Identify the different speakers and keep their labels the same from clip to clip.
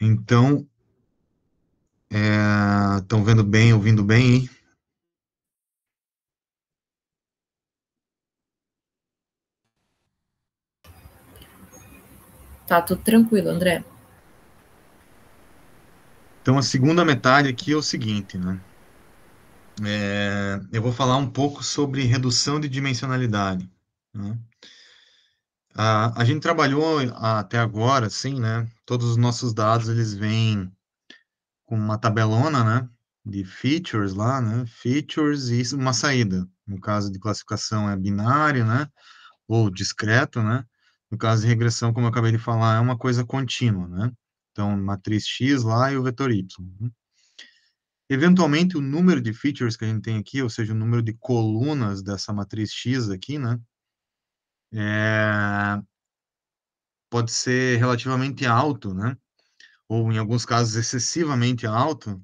Speaker 1: Então, estão é, vendo bem, ouvindo bem?
Speaker 2: Tá tudo tranquilo, André.
Speaker 1: Então, a segunda metade aqui é o seguinte, né? É, eu vou falar um pouco sobre redução de dimensionalidade. Né? A, gente trabalhou até agora, sim, né? Todos os nossos dados, eles vêm com uma tabelona, né? De features lá, né? Features e uma saída. No caso de classificação é binário, né? Ou discreto, né? No caso de regressão, como eu acabei de falar, é uma coisa contínua, né? Então, matriz X lá e o vetor Y. Né? Eventualmente, o número de features que a gente tem aqui, ou seja, o número de colunas dessa matriz X aqui, né? É... Pode ser relativamente alto, né? Ou, em alguns casos, excessivamente alto,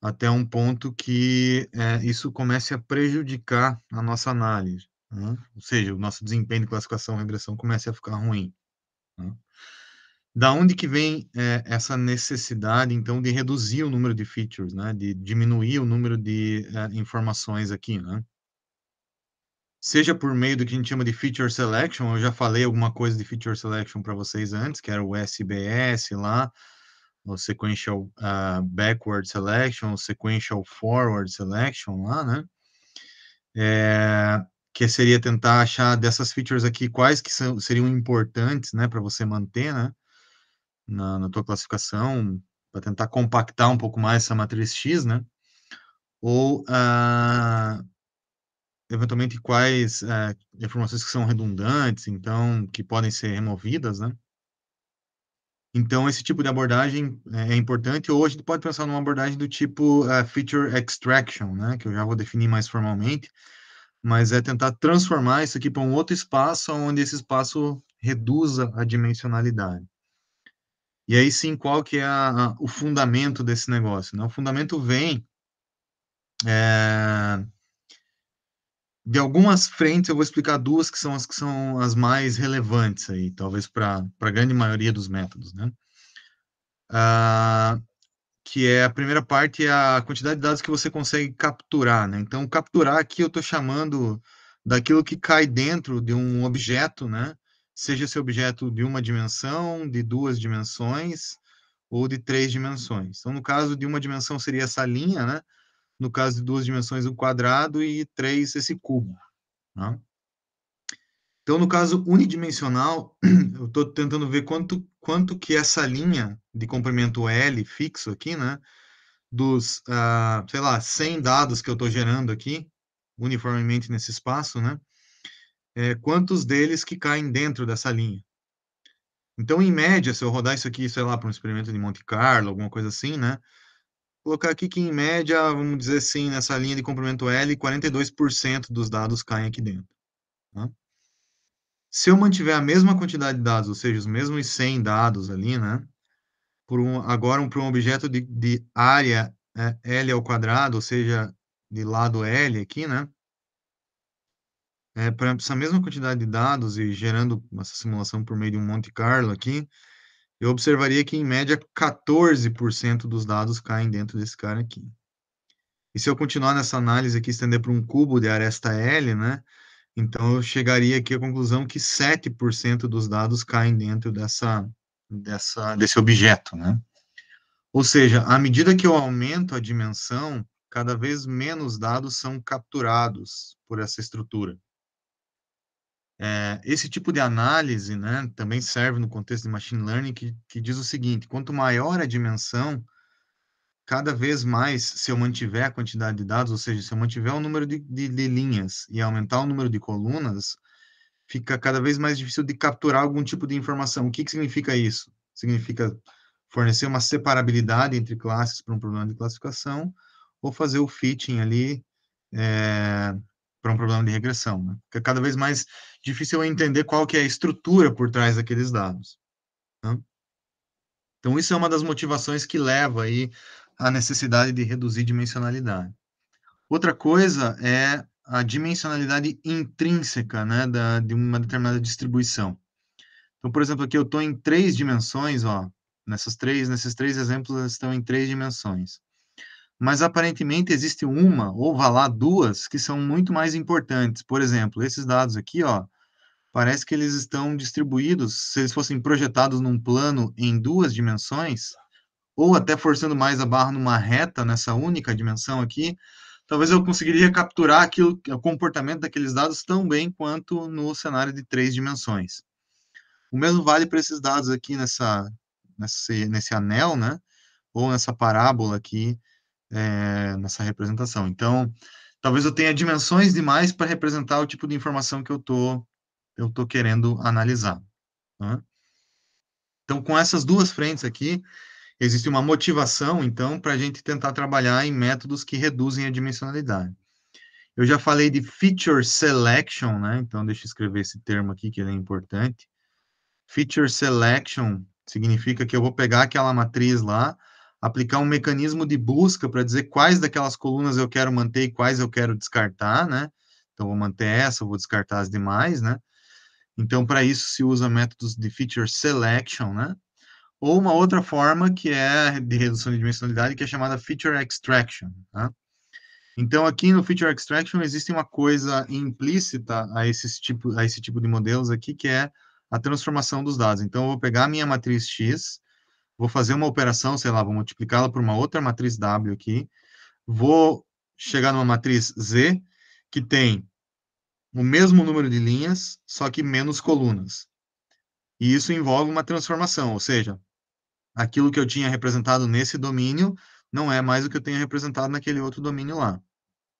Speaker 1: até um ponto que é, isso comece a prejudicar a nossa análise. Né? Ou seja, o nosso desempenho de classificação e regressão comece a ficar ruim. Né? Da onde que vem é, essa necessidade, então, de reduzir o número de features, né? De diminuir o número de é, informações aqui, né? Seja por meio do que a gente chama de feature selection, eu já falei alguma coisa de feature selection para vocês antes, que era o SBS lá, o sequential uh, backward selection, o sequential forward selection lá, né? É, que seria tentar achar dessas features aqui quais que são, seriam importantes, né, para você manter, né, na, na tua classificação, para tentar compactar um pouco mais essa matriz X, né, ou, uh, eventualmente, quais uh, informações que são redundantes, então, que podem ser removidas, né. Então, esse tipo de abordagem é, é importante, ou a gente pode pensar numa abordagem do tipo uh, feature extraction, né, que eu já vou definir mais formalmente, mas é tentar transformar isso aqui para um outro espaço, onde esse espaço reduza a dimensionalidade. E aí sim, qual que é a, a, o fundamento desse negócio? Né? O fundamento vem é, de algumas frentes, eu vou explicar duas que são as que são as mais relevantes aí, talvez para a grande maioria dos métodos, né? Ah, que é a primeira parte é a quantidade de dados que você consegue capturar, né? Então, capturar aqui eu estou chamando daquilo que cai dentro de um objeto, né? Seja esse objeto de uma dimensão, de duas dimensões ou de três dimensões. Então, no caso de uma dimensão seria essa linha, né? No caso de duas dimensões, um quadrado e três, esse cubo. Né? Então, no caso unidimensional, eu estou tentando ver quanto, quanto que essa linha de comprimento L fixo aqui, né, dos, uh, sei lá, 100 dados que eu estou gerando aqui, uniformemente nesse espaço, né, é, quantos deles que caem dentro dessa linha. Então, em média, se eu rodar isso aqui, sei lá, para um experimento de Monte Carlo, alguma coisa assim, né, colocar aqui que, em média, vamos dizer assim, nessa linha de comprimento L, 42% dos dados caem aqui dentro. Né? Se eu mantiver a mesma quantidade de dados, ou seja, os mesmos 100 dados ali, né? Por um, agora, um, para um objeto de, de área é, L ao quadrado, ou seja, de lado L aqui, né? É, para essa mesma quantidade de dados e gerando essa simulação por meio de um Monte Carlo aqui, eu observaria que, em média, 14% dos dados caem dentro desse cara aqui. E se eu continuar nessa análise aqui, estender para um cubo de aresta L, né? Então, eu chegaria aqui à conclusão que 7% dos dados caem dentro dessa, dessa, desse objeto, né? Ou seja, à medida que eu aumento a dimensão, cada vez menos dados são capturados por essa estrutura. É, esse tipo de análise, né, também serve no contexto de machine learning, que, que diz o seguinte, quanto maior a dimensão, cada vez mais, se eu mantiver a quantidade de dados, ou seja, se eu mantiver o número de, de, de, linhas e aumentar o número de colunas, fica cada vez mais difícil de capturar algum tipo de informação. O que, que significa isso? Significa fornecer uma separabilidade entre classes para um problema de classificação ou fazer o fitting ali é, para um problema de regressão. Né? Fica cada vez mais difícil entender qual que é a estrutura por trás daqueles dados. Né? Então, isso é uma das motivações que leva aí a necessidade de reduzir dimensionalidade. Outra coisa é a dimensionalidade intrínseca né, da, de uma determinada distribuição. Então, por exemplo, aqui eu estou em três dimensões, ó, Nessas três, nesses três exemplos, estão em três dimensões. Mas aparentemente existe uma, ou vá lá, duas, que são muito mais importantes. Por exemplo, esses dados aqui, ó, parece que eles estão distribuídos, se eles fossem projetados num plano em duas dimensões, ou até forçando mais a barra numa reta nessa única dimensão aqui, talvez eu conseguiria capturar aquilo, o comportamento daqueles dados tão bem quanto no cenário de três dimensões. O mesmo vale para esses dados aqui nessa, nesse, nesse anel, né? Ou nessa parábola aqui, é, nessa representação. Então, talvez eu tenha dimensões demais para representar o tipo de informação que eu tô, eu tô querendo analisar. Né? Então, com essas duas frentes aqui, existe uma motivação, então, para a gente tentar trabalhar em métodos que reduzem a dimensionalidade. Eu já falei de feature selection, né? Então, deixa eu escrever esse termo aqui, que ele é importante. Feature selection significa que eu vou pegar aquela matriz lá, aplicar um mecanismo de busca para dizer quais daquelas colunas eu quero manter e quais eu quero descartar, né? Então, vou manter essa, vou descartar as demais, né? Então, para isso se usa métodos de feature selection, né? ou uma outra forma que é de redução de dimensionalidade, que é chamada feature extraction. Tá? Então, aqui no feature extraction existe uma coisa implícita a, esse tipo, a esse tipo de modelos aqui, que é a transformação dos dados. Então, eu vou pegar a minha matriz X, vou fazer uma operação, sei lá, vou multiplicá-la por uma outra matriz W aqui, vou chegar numa matriz Z, que tem o mesmo número de linhas, só que menos colunas. E isso envolve uma transformação, ou seja, aquilo que eu tinha representado nesse domínio não é mais o que eu tenho representado naquele outro domínio lá.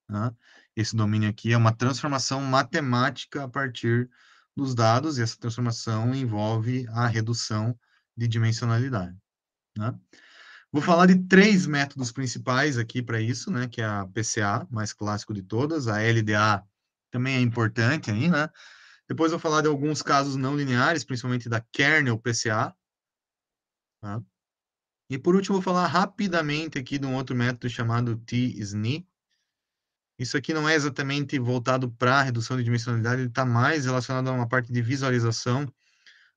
Speaker 1: Tá? Esse domínio aqui é uma transformação matemática a partir dos dados, e essa transformação envolve a redução de dimensionalidade. Né? Vou falar de três métodos principais aqui para isso, né, que é a PCA, mais clássico de todas, a LDA também é importante aí, né? Depois vou falar de alguns casos não lineares, principalmente da kernel PCA, Tá? E por último, vou falar rapidamente aqui de um outro método chamado T-SNE. Isso aqui não é exatamente voltado para a redução de dimensionalidade, ele está mais relacionado a uma parte de visualização,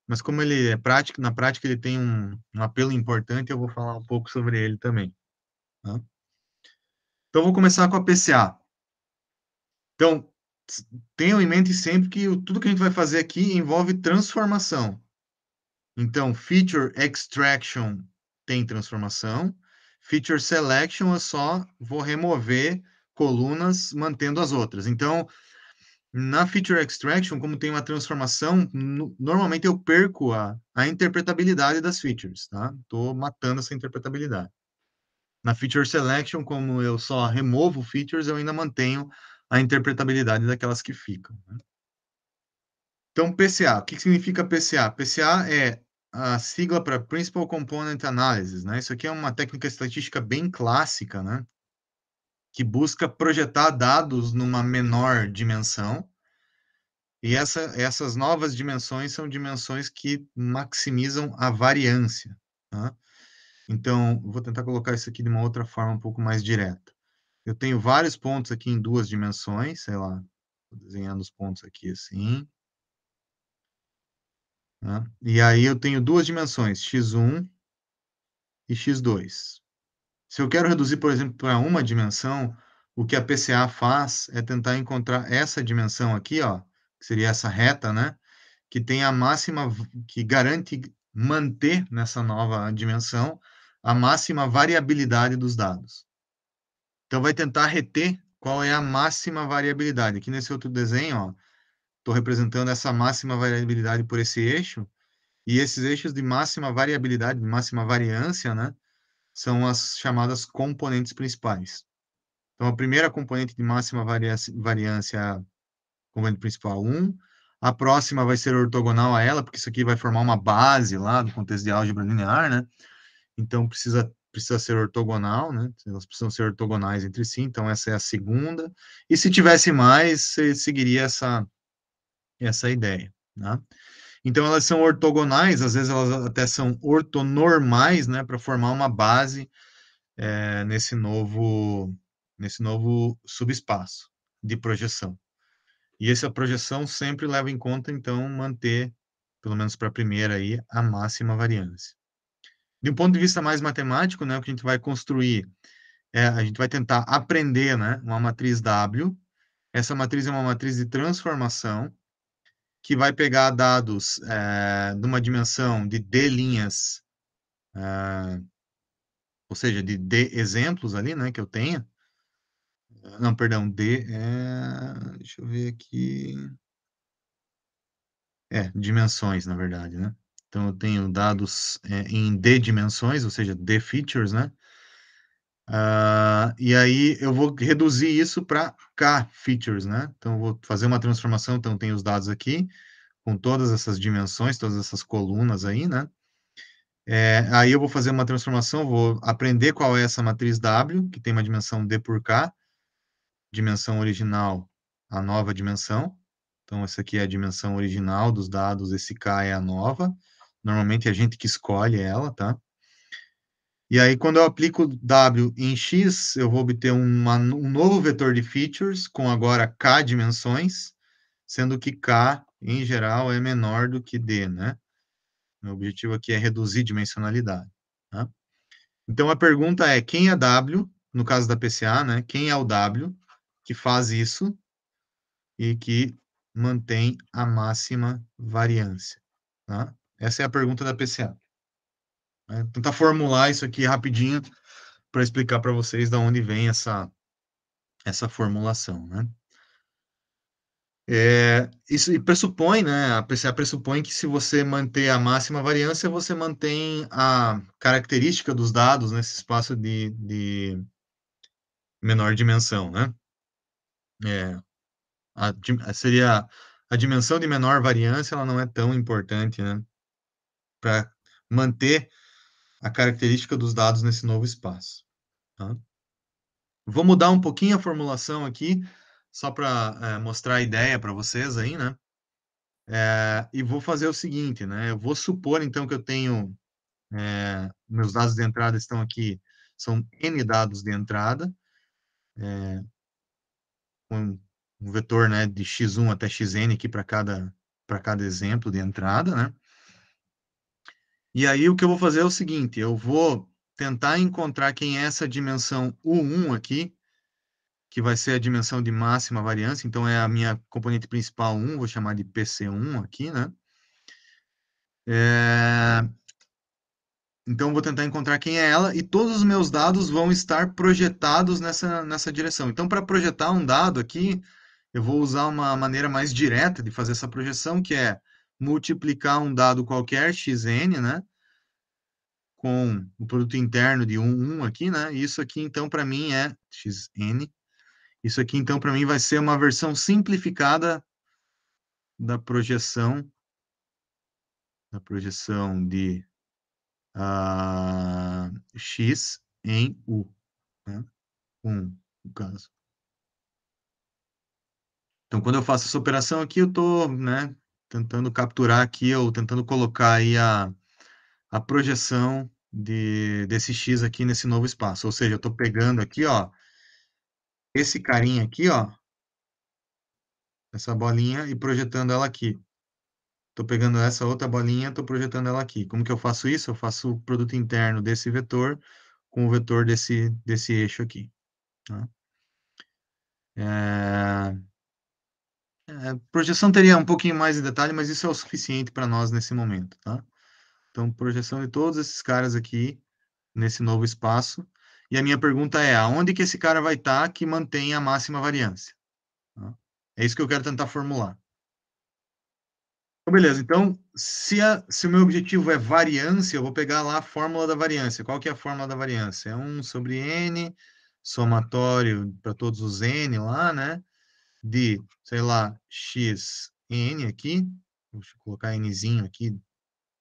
Speaker 1: mas como ele é prático, na prática ele tem um, um apelo importante, eu vou falar um pouco sobre ele também. Tá? Então, vou começar com a PCA. Então, tenham em mente sempre que tudo que a gente vai fazer aqui envolve transformação. Então, feature extraction tem transformação. Feature selection eu só vou remover colunas mantendo as outras. Então, na feature extraction, como tem uma transformação, no, normalmente eu perco a, a interpretabilidade das features, tá? Estou matando essa interpretabilidade. Na feature selection, como eu só removo features, eu ainda mantenho a interpretabilidade daquelas que ficam. Né? Então, PCA. O que significa PCA? PCA é a sigla para Principal Component Analysis, né? Isso aqui é uma técnica estatística bem clássica, né? Que busca projetar dados numa menor dimensão. E essa, essas novas dimensões são dimensões que maximizam a variância. Tá? Então, vou tentar colocar isso aqui de uma outra forma um pouco mais direta. Eu tenho vários pontos aqui em duas dimensões, sei lá, desenhando os pontos aqui assim. Né? E aí eu tenho duas dimensões, x1 e x2. Se eu quero reduzir, por exemplo, para uma dimensão, o que a PCA faz é tentar encontrar essa dimensão aqui, ó, que seria essa reta, né? Que tem a máxima, que garante manter nessa nova dimensão a máxima variabilidade dos dados. Então, vai tentar reter qual é a máxima variabilidade. Aqui nesse outro desenho, estou representando essa máxima variabilidade por esse eixo, e esses eixos de máxima variabilidade, de máxima variância, né, são as chamadas componentes principais. Então, a primeira componente de máxima variância é a componente principal 1, a próxima vai ser ortogonal a ela, porque isso aqui vai formar uma base lá do contexto de álgebra linear, né? Então, precisa, precisa ser ortogonal, né? Elas precisam ser ortogonais entre si, então essa é a segunda. E se tivesse mais, você seguiria essa, essa ideia, né? Então, elas são ortogonais, às vezes elas até são ortonormais, né, para formar uma base é, nesse novo nesse novo subespaço de projeção. E essa projeção sempre leva em conta, então, manter, pelo menos para a primeira aí, a máxima variância. de um ponto de vista mais matemático, né, o que a gente vai construir é, a gente vai tentar aprender, né, uma matriz W. Essa matriz é uma matriz de transformação que vai pegar dados é, de uma dimensão de D linhas, é, ou seja, de D exemplos ali, né, que eu tenha. Não, perdão, D é, deixa eu ver aqui. É, dimensões, na verdade, né? Então, eu tenho dados é, em D dimensões, ou seja, D features, né? Uh, e aí eu vou reduzir isso para K features, né? Então, vou fazer uma transformação, então tem os dados aqui, com todas essas dimensões, todas essas colunas aí, né? É, aí eu vou fazer uma transformação, vou aprender qual é essa matriz W, que tem uma dimensão D por K, dimensão original, a nova dimensão. Então, essa aqui é a dimensão original dos dados, esse K é a nova. Normalmente a gente que escolhe ela, tá? E aí, quando eu aplico W em X, eu vou obter uma, um novo vetor de features com agora K dimensões, sendo que K, em geral, é menor do que D, né? Meu objetivo aqui é reduzir dimensionalidade. Tá? Então, a pergunta é, quem é W, no caso da PCA, né? Quem é o W que faz isso e que mantém a máxima variância? Tá? Essa é a pergunta da PCA. Né? Tentar formular isso aqui rapidinho para explicar para vocês de onde vem essa, essa formulação, né? É, isso pressupõe, né? A PCA pressupõe que se você manter a máxima variância, você mantém a característica dos dados nesse espaço de, de menor dimensão, né? É, a, seria a dimensão de menor variância, ela não é tão importante, né? Para manter a característica dos dados nesse novo espaço. Tá? Vou mudar um pouquinho a formulação aqui, só para é, mostrar a ideia para vocês aí, né? É, e vou fazer o seguinte, né? Eu vou supor, então, que eu tenho... É, meus dados de entrada estão aqui, são N dados de entrada, é, um, um vetor né, de x1 até xn aqui para cada, cada exemplo de entrada, né? E aí o que eu vou fazer é o seguinte, eu vou tentar encontrar quem é essa dimensão U1 aqui, que vai ser a dimensão de máxima variância, então é a minha componente principal 1, vou chamar de PC1 aqui, né? É... Então, vou tentar encontrar quem é ela, e todos os meus dados vão estar projetados nessa, nessa direção. Então, para projetar um dado aqui, eu vou usar uma maneira mais direta de fazer essa projeção, que é multiplicar um dado qualquer, xn, né? Com o produto interno de 1, 1 aqui, né? Isso aqui, então, para mim é xn. Isso aqui, então, para mim vai ser uma versão simplificada da projeção da projeção de uh, x em u, né? 1, no caso. Então, quando eu faço essa operação aqui, eu estou, né, tentando capturar aqui, ou tentando colocar aí a, a projeção de, desse X aqui nesse novo espaço. Ou seja, eu estou pegando aqui, ó, esse carinha aqui, ó, essa bolinha e projetando ela aqui. Estou pegando essa outra bolinha, estou projetando ela aqui. Como que eu faço isso? Eu faço o produto interno desse vetor com o vetor desse, desse eixo aqui. Tá? É... É, projeção teria um pouquinho mais de detalhe, mas isso é o suficiente para nós nesse momento, tá? Então, projeção de todos esses caras aqui nesse novo espaço. E a minha pergunta é, aonde que esse cara vai estar tá que mantém a máxima variância? Tá? É isso que eu quero tentar formular. Então, beleza. Então, se, a, se o meu objetivo é variância, eu vou pegar lá a fórmula da variância. Qual que é a fórmula da variância? É 1 sobre n, somatório para todos os n lá, né? De, sei lá, x n aqui, deixa eu colocar nzinho aqui,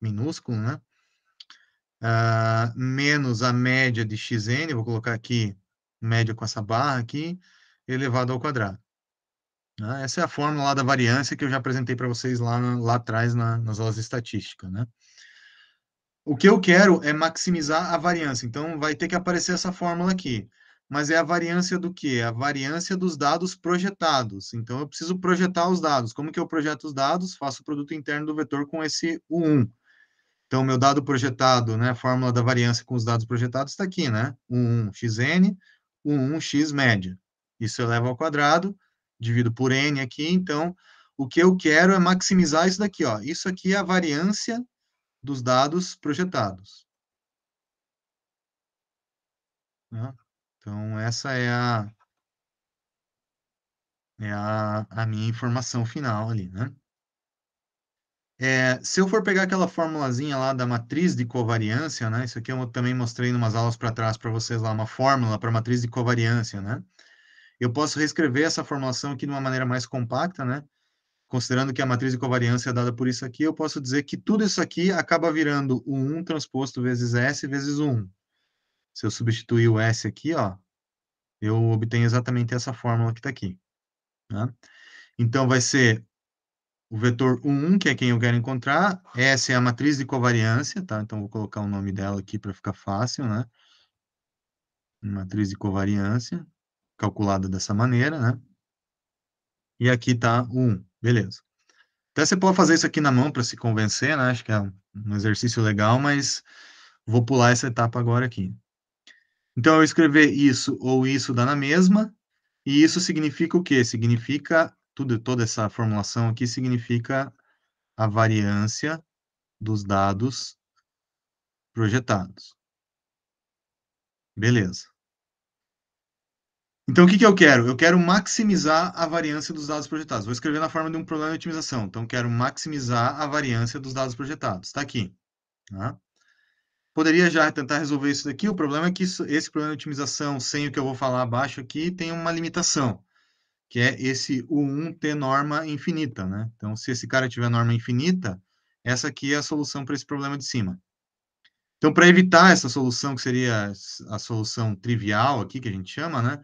Speaker 1: minúsculo, né? Uh, menos a média de xn, vou colocar aqui média com essa barra aqui, elevado ao quadrado. Uh, essa é a fórmula lá da variância que eu já apresentei para vocês lá, lá atrás na, nas aulas de estatística, né? O que eu quero é maximizar a variância, então vai ter que aparecer essa fórmula aqui mas é a variância do quê? A variância dos dados projetados. Então, eu preciso projetar os dados. Como que eu projeto os dados? Faço o produto interno do vetor com esse U1. Então, meu dado projetado, né, a fórmula da variância com os dados projetados está aqui, né? 1, xn, 1, x média. Isso eleva ao quadrado, divido por n aqui, então, o que eu quero é maximizar isso daqui, ó. Isso aqui é a variância dos dados projetados. Né? Então, essa é a, é a, a minha informação final ali, né? É, se eu for pegar aquela formulazinha lá da matriz de covariância, né? Isso aqui eu também mostrei em umas aulas para trás para vocês lá, uma fórmula para matriz de covariância, né? Eu posso reescrever essa formulação aqui de uma maneira mais compacta, né? Considerando que a matriz de covariância é dada por isso aqui, eu posso dizer que tudo isso aqui acaba virando o 1 transposto vezes S vezes o 1. Se eu substituir o S aqui, ó, eu obtenho exatamente essa fórmula que está aqui. Né? Então, vai ser o vetor 1, que é quem eu quero encontrar. Essa é a matriz de covariância, tá? Então, vou colocar o nome dela aqui para ficar fácil, né? Matriz de covariância, calculada dessa maneira, né? E aqui está o 1, beleza. Até você pode fazer isso aqui na mão para se convencer, né? Acho que é um exercício legal, mas vou pular essa etapa agora aqui. Então, eu escrever isso ou isso dá na mesma, e isso significa o quê? Significa, tudo, toda essa formulação aqui significa a variância dos dados projetados. Beleza. Então, o que, que eu quero? Eu quero maximizar a variância dos dados projetados. Vou escrever na forma de um problema de otimização. Então, quero maximizar a variância dos dados projetados. Está aqui. Tá? Poderia já tentar resolver isso daqui. O problema é que isso, esse problema de otimização, sem o que eu vou falar abaixo aqui, tem uma limitação, que é esse U1 ter norma infinita, né? Então, se esse cara tiver norma infinita, essa aqui é a solução para esse problema de cima. Então, para evitar essa solução, que seria a solução trivial aqui, que a gente chama, né?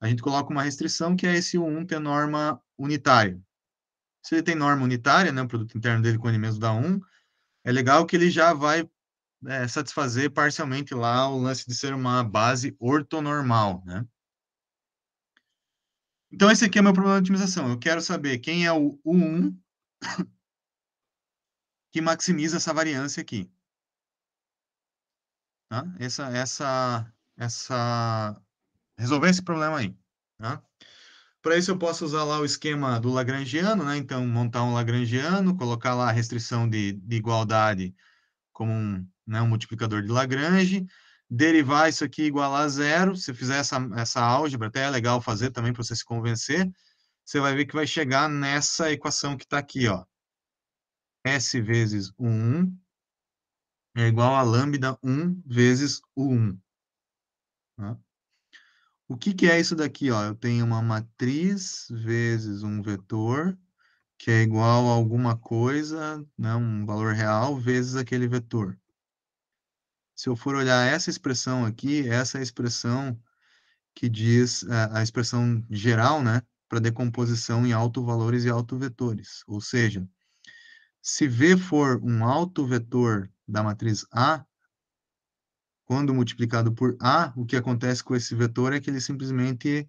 Speaker 1: A gente coloca uma restrição, que é esse U1 ter norma unitária. Se ele tem norma unitária, né, o produto interno dele com ele mesmo dá 1, é legal que ele já vai é, satisfazer parcialmente lá o lance de ser uma base ortonormal, né? Então, esse aqui é o meu problema de otimização. Eu quero saber quem é o U1 que maximiza essa variância aqui. Tá? Essa, essa, essa... Resolver esse problema aí. Tá? Para isso, eu posso usar lá o esquema do Lagrangiano, né? Então, montar um Lagrangiano, colocar lá a restrição de, de igualdade como um, né, um multiplicador de Lagrange, derivar isso aqui igual a zero, se fizer essa, essa álgebra, até é legal fazer também para você se convencer, você vai ver que vai chegar nessa equação que está aqui, ó. S vezes 1 é igual a lambda 1 vezes o 1. Tá? O que, que é isso daqui? Ó? Eu tenho uma matriz vezes um vetor, que é igual a alguma coisa, né, um valor real, vezes aquele vetor se eu for olhar essa expressão aqui, essa é expressão que diz a, a expressão geral, né, para decomposição em autovalores e autovetores. Ou seja, se V for um autovetor da matriz A, quando multiplicado por A, o que acontece com esse vetor é que ele simplesmente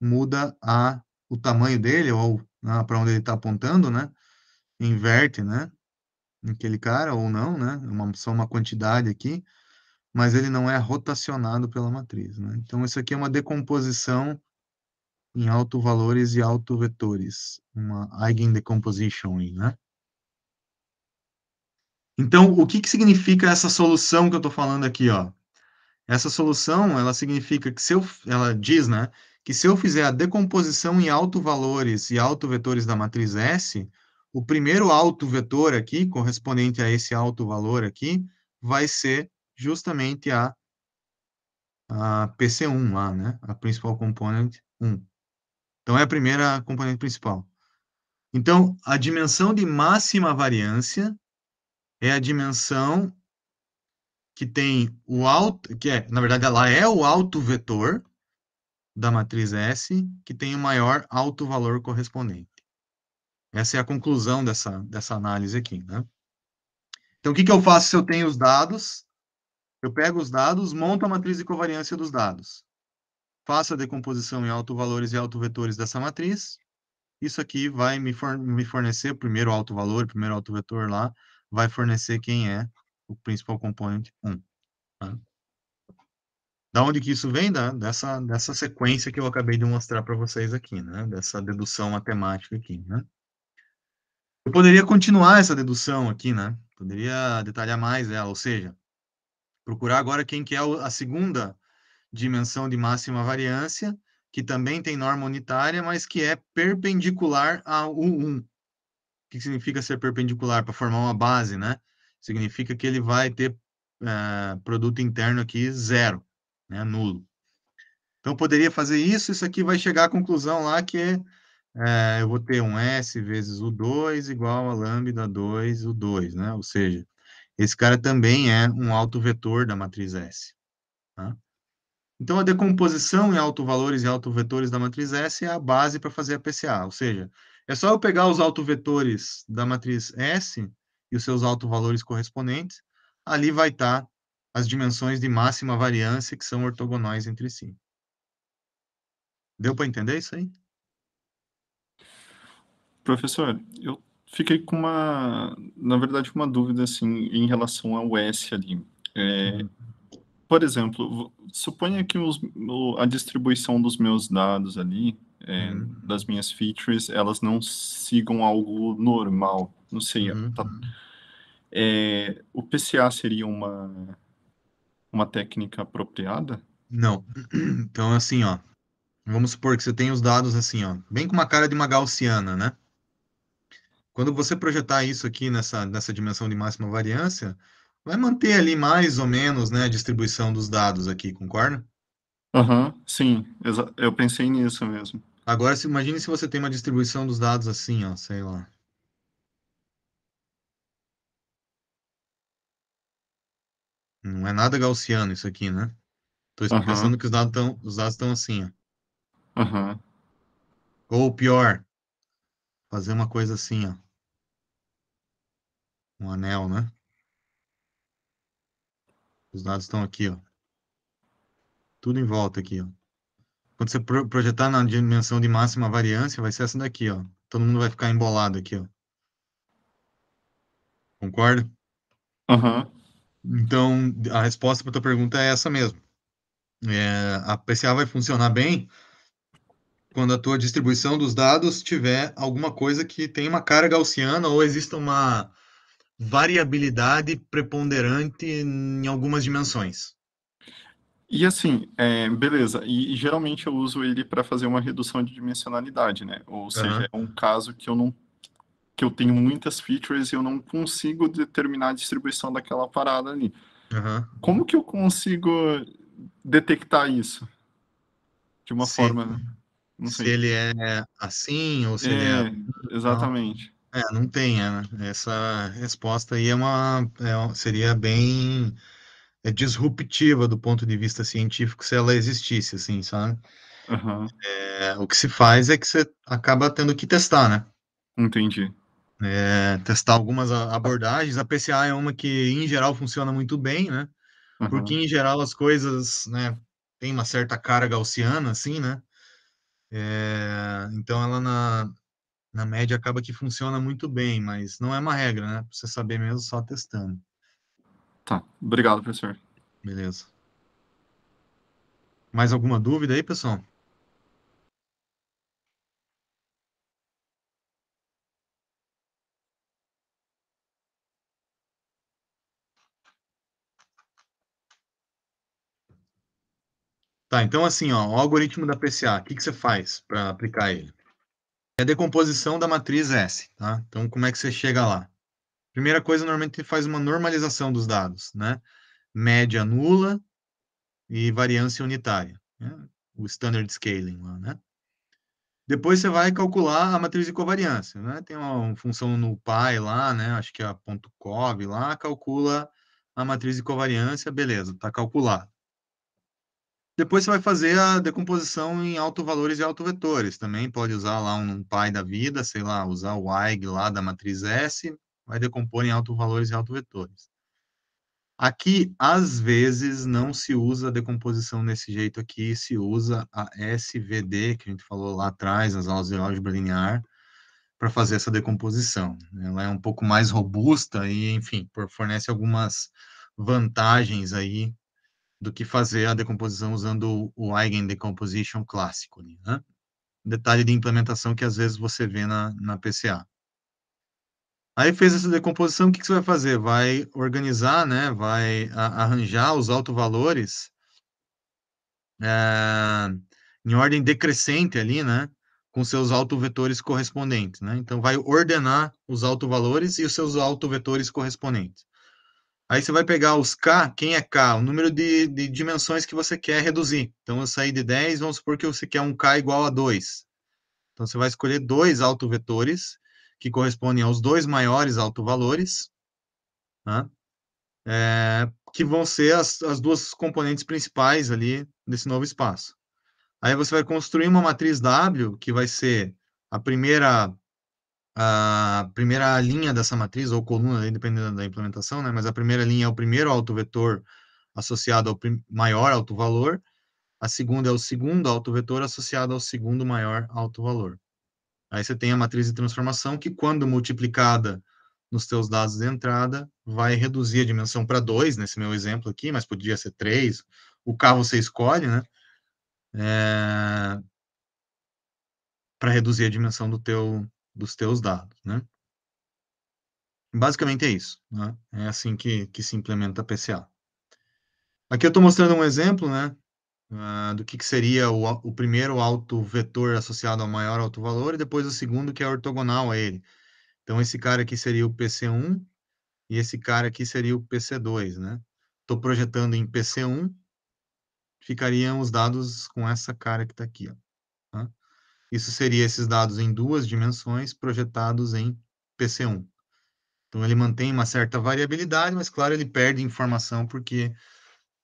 Speaker 1: muda a, o tamanho dele, ou né, para onde ele está apontando, né? Inverte, né? Aquele cara, ou não, né? Uma, só uma quantidade aqui mas ele não é rotacionado pela matriz. Né? Então, isso aqui é uma decomposição em autovalores e autovetores, uma eigendecomposition, né? Então, o que, que significa essa solução que eu estou falando aqui, ó? Essa solução, ela significa que se eu, ela diz, né, que se eu fizer a decomposição em autovalores e autovetores da matriz S, o primeiro autovetor aqui, correspondente a esse autovalor aqui, vai ser justamente a, a PC1 lá, né? A principal component 1. Então, é a primeira componente principal. Então, a dimensão de máxima variância é a dimensão que tem o alto, que é, na verdade, ela é o alto vetor da matriz S, que tem o maior alto valor correspondente. Essa é a conclusão dessa, dessa análise aqui, né? Então, o que, que eu faço se eu tenho os dados eu pego os dados, monto a matriz de covariância dos dados. Faço a decomposição em autovalores e autovetores dessa matriz. Isso aqui vai me, fornecer, primeiro alto valor, primeiro alto vetor lá, vai fornecer quem é o principal component 1. Tá? Da onde que isso vem? Da, dessa, dessa sequência que eu acabei de mostrar para vocês aqui, né? Dessa dedução matemática aqui, né? Eu poderia continuar essa dedução aqui, né? Poderia detalhar mais ela, ou seja, procurar agora quem que é a segunda dimensão de máxima variância, que também tem norma unitária, mas que é perpendicular ao U1. O que significa ser perpendicular? Para formar uma base, né? Significa que ele vai ter é, produto interno aqui zero né, nulo. Então, poderia fazer isso, isso aqui vai chegar à conclusão lá que é, eu vou ter um S vezes o 2 igual a lambda 2, o 2, né? Ou seja, esse cara também é um autovetor da matriz S. Tá? Então, a decomposição em autovalores e autovetores da matriz S é a base para fazer a PCA, ou seja, é só eu pegar os autovetores da matriz S e os seus autovalores correspondentes, ali vai estar tá as dimensões de máxima variância que são ortogonais entre si. Deu para entender isso aí?
Speaker 2: Professor, eu fiquei com uma, na verdade, uma dúvida assim em relação ao S ali. É, uhum. Por exemplo, suponha que os, a distribuição dos meus dados ali, é, uhum. das minhas features, elas não sigam algo normal. Não sei. Uhum. Tá, é, o PCA seria uma uma técnica apropriada?
Speaker 1: Não. Então, assim, ó. Vamos supor que você tem os dados assim, ó, bem com uma cara de uma gaussiana, né? Quando você projetar isso aqui nessa, nessa dimensão de máxima variância, vai manter ali mais ou menos, né, a distribuição dos dados aqui, concorda?
Speaker 2: Aham, uhum, sim, eu pensei nisso mesmo.
Speaker 1: Agora, se, imagine se você tem uma distribuição dos dados assim, ó, sei lá. Não é nada gaussiano isso aqui, né? Estou uhum. pensando que os dados estão os dados estão assim,
Speaker 2: ó. Uhum.
Speaker 1: Ou pior, fazer uma coisa assim, ó. Um anel, né? Os dados estão aqui, ó. Tudo em volta aqui, ó. Quando você projetar na dimensão de máxima variância, vai ser essa daqui, ó. Todo mundo vai ficar embolado aqui, ó. Concorda?
Speaker 2: Aham. Uhum.
Speaker 1: Então, a resposta para a tua pergunta é essa mesmo. É, a PCA vai funcionar bem quando a tua distribuição dos dados tiver alguma coisa que tem uma cara gaussiana ou exista uma variabilidade preponderante em algumas dimensões.
Speaker 2: E assim, é, beleza. E, e, geralmente eu uso ele para fazer uma redução de dimensionalidade, né? Ou seja, uhum. é um caso que eu não que eu tenho muitas features e eu não consigo determinar a distribuição daquela parada ali.
Speaker 1: Uhum.
Speaker 2: Como que eu consigo detectar isso? De uma
Speaker 1: se,
Speaker 2: forma.
Speaker 1: Não se sei. ele é assim ou se
Speaker 2: é,
Speaker 1: ele é.
Speaker 2: Exatamente.
Speaker 1: Não, é, não tem, né? Essa resposta aí é uma. É, seria bem é disruptiva do ponto de vista científico se ela existisse, assim, sabe? É, o que se faz é que você acaba tendo que testar, né?
Speaker 2: Entendi
Speaker 1: é, testar algumas abordagens. A PCA é uma que, em geral, funciona muito bem, né? Porque, em geral, as coisas, né, tem uma certa cara gaussiana, assim, né? É, então, ela, na, na média, acaba que funciona muito bem, mas não é uma regra, né? Pra você saber mesmo só testando.
Speaker 2: Tá, obrigado, professor.
Speaker 1: Beleza. Mais alguma dúvida aí, pessoal? Tá, então assim, ó, o algoritmo da PCA, o que, que você faz para aplicar ele? É a decomposição da matriz S, tá? Então, como é que você chega lá? Primeira coisa, normalmente faz uma normalização dos dados, né? Média nula e variância unitária, né? o standard scaling lá, né? Depois você vai calcular a matriz de covariância, né? Tem uma função no Py lá, né? Acho que é a ponto .cov lá, calcula a matriz de covariância, beleza, tá calculado. Depois você vai fazer a decomposição em autovalores e autovetores. Também pode usar lá um pai da vida, sei lá, usar o AIG lá da matriz S, vai decompor em autovalores e autovetores. Aqui, às vezes, não se usa a decomposição desse jeito aqui, se usa a SVD, que a gente falou lá atrás, nas aulas de álgebra linear, para fazer essa decomposição. Ela é um pouco mais robusta e, enfim, fornece algumas vantagens aí do que fazer a decomposição usando o Eigen Decomposition clássico. Né? Detalhe de implementação que às vezes você vê na, na PCA. Aí fez essa decomposição, o que, que você vai fazer? Vai organizar, né? vai a, arranjar os autovalores é, em ordem decrescente ali, né? com seus autovetores correspondentes. Né? Então, vai ordenar os autovalores e os seus autovetores correspondentes. Aí você vai pegar os K, quem é K? O número de, de dimensões que você quer reduzir. Então, eu saí de 10, vamos supor que você quer um K igual a 2. Então, você vai escolher dois autovetores que correspondem aos dois maiores autovalores, né? é, que vão ser as, as duas componentes principais ali desse novo espaço. Aí você vai construir uma matriz W, que vai ser a primeira a primeira linha dessa matriz, ou coluna, dependendo da implementação, né? mas a primeira linha é o primeiro autovetor associado ao maior autovalor, a segunda é o segundo autovetor associado ao segundo maior autovalor. Aí você tem a matriz de transformação que, quando multiplicada nos teus dados de entrada, vai reduzir a dimensão para 2, nesse meu exemplo aqui, mas podia ser 3. O K você escolhe, né? É... Para reduzir a dimensão do teu, dos teus dados, né? Basicamente é isso, né? É assim que, que se implementa a PCA. Aqui eu estou mostrando um exemplo, né? Uh, do que, que seria o, o primeiro auto-vetor associado ao maior alto-valor e depois o segundo que é ortogonal a ele. Então, esse cara aqui seria o PC1 e esse cara aqui seria o PC2, né? Estou projetando em PC1, ficariam os dados com essa cara que está aqui, ó. Tá? Isso seria esses dados em duas dimensões projetados em PC1. Então, ele mantém uma certa variabilidade, mas, claro, ele perde informação porque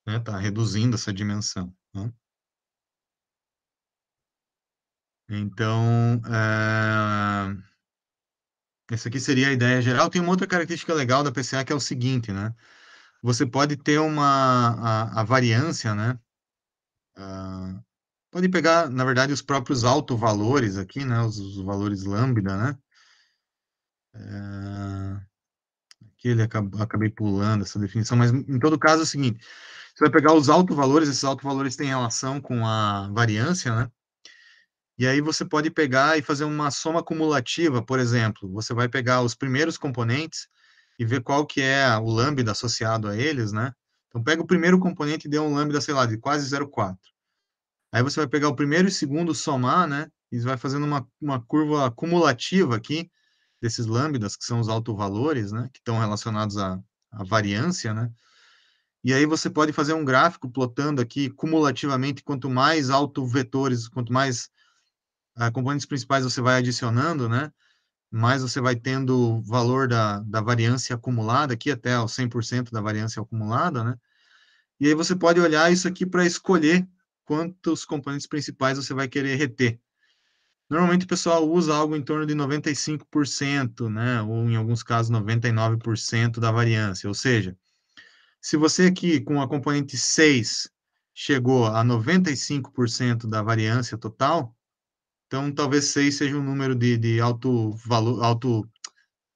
Speaker 1: está né, tá reduzindo essa dimensão. Né? Então, é... essa aqui seria a ideia geral. Tem uma outra característica legal da PCA que é o seguinte, né? Você pode ter uma a, a variância, né? Uh, Pode pegar, na verdade, os próprios autovalores aqui, né? Os, os valores lambda, né? É... Aqui ele acabou, acabei pulando essa definição, mas em todo caso é o seguinte: você vai pegar os autovalores, esses autovalores têm relação com a variância, né? E aí você pode pegar e fazer uma soma cumulativa, por exemplo, você vai pegar os primeiros componentes e ver qual que é o lambda associado a eles, né? Então pega o primeiro componente e dê um lambda, sei lá, de quase 0,4. Aí você vai pegar o primeiro e o segundo, somar, né? E vai fazendo uma, uma curva cumulativa aqui, desses lambdas, que são os autovalores, né? Que estão relacionados à, à variância, né? E aí você pode fazer um gráfico plotando aqui cumulativamente, quanto mais autovetores, quanto mais uh, componentes principais você vai adicionando, né? Mais você vai tendo valor da, da variância acumulada aqui, até o 100% da variância acumulada, né? E aí você pode olhar isso aqui para escolher quantos componentes principais você vai querer reter. Normalmente o pessoal usa algo em torno de 95%, né, ou em alguns casos 99% da variância, ou seja, se você aqui com a componente 6 chegou a 95% da variância total, então talvez 6 seja um número de, de alto valor, alto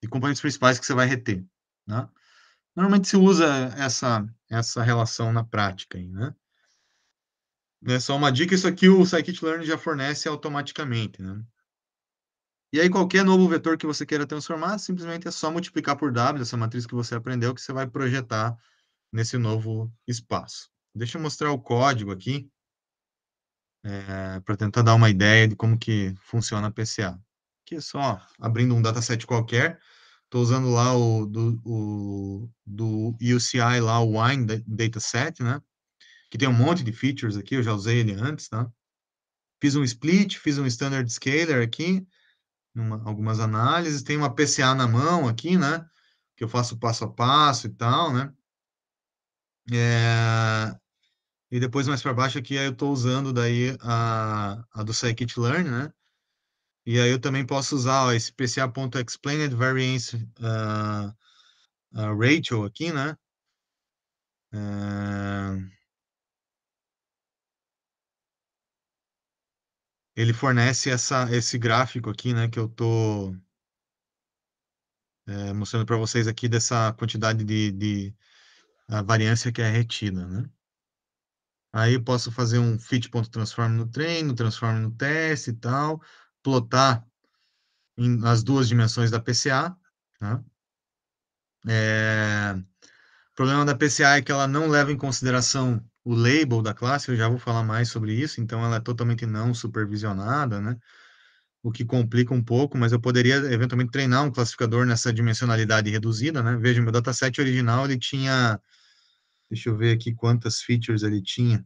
Speaker 1: de componentes principais que você vai reter, né? Normalmente se usa essa essa relação na prática, né? É só uma dica, isso aqui o Scikit-learn já fornece automaticamente, né? E aí, qualquer novo vetor que você queira transformar, simplesmente é só multiplicar por W, essa matriz que você aprendeu, que você vai projetar nesse novo espaço. Deixa eu mostrar o código aqui, é, para tentar dar uma ideia de como que funciona a PCA. Aqui é só abrindo um dataset qualquer, estou usando lá o do, o, do UCI, lá o Wine Dataset, né? Que tem um monte de features aqui, eu já usei ele antes, tá? Fiz um split, fiz um standard scaler aqui, uma, algumas análises, tem uma PCA na mão aqui, né? Que eu faço passo a passo e tal, né? É, e depois mais para baixo aqui eu estou usando daí a, a do scikit-learn, né? E aí eu também posso usar ó, esse PCA.explained variance uh, uh, ratio aqui, né? Uh, ele fornece essa, esse gráfico aqui, né, que eu tô é, mostrando para vocês aqui dessa quantidade de, de variância que é retida, né? Aí eu posso fazer um fit.transform no treino, transform no teste e tal, plotar em, as duas dimensões da PCA, tá? É, o problema da PCA é que ela não leva em consideração o label da classe, eu já vou falar mais sobre isso, então ela é totalmente não supervisionada, né? O que complica um pouco, mas eu poderia eventualmente treinar um classificador nessa dimensionalidade reduzida, né? Veja, meu dataset original ele tinha, deixa eu ver aqui quantas features ele tinha,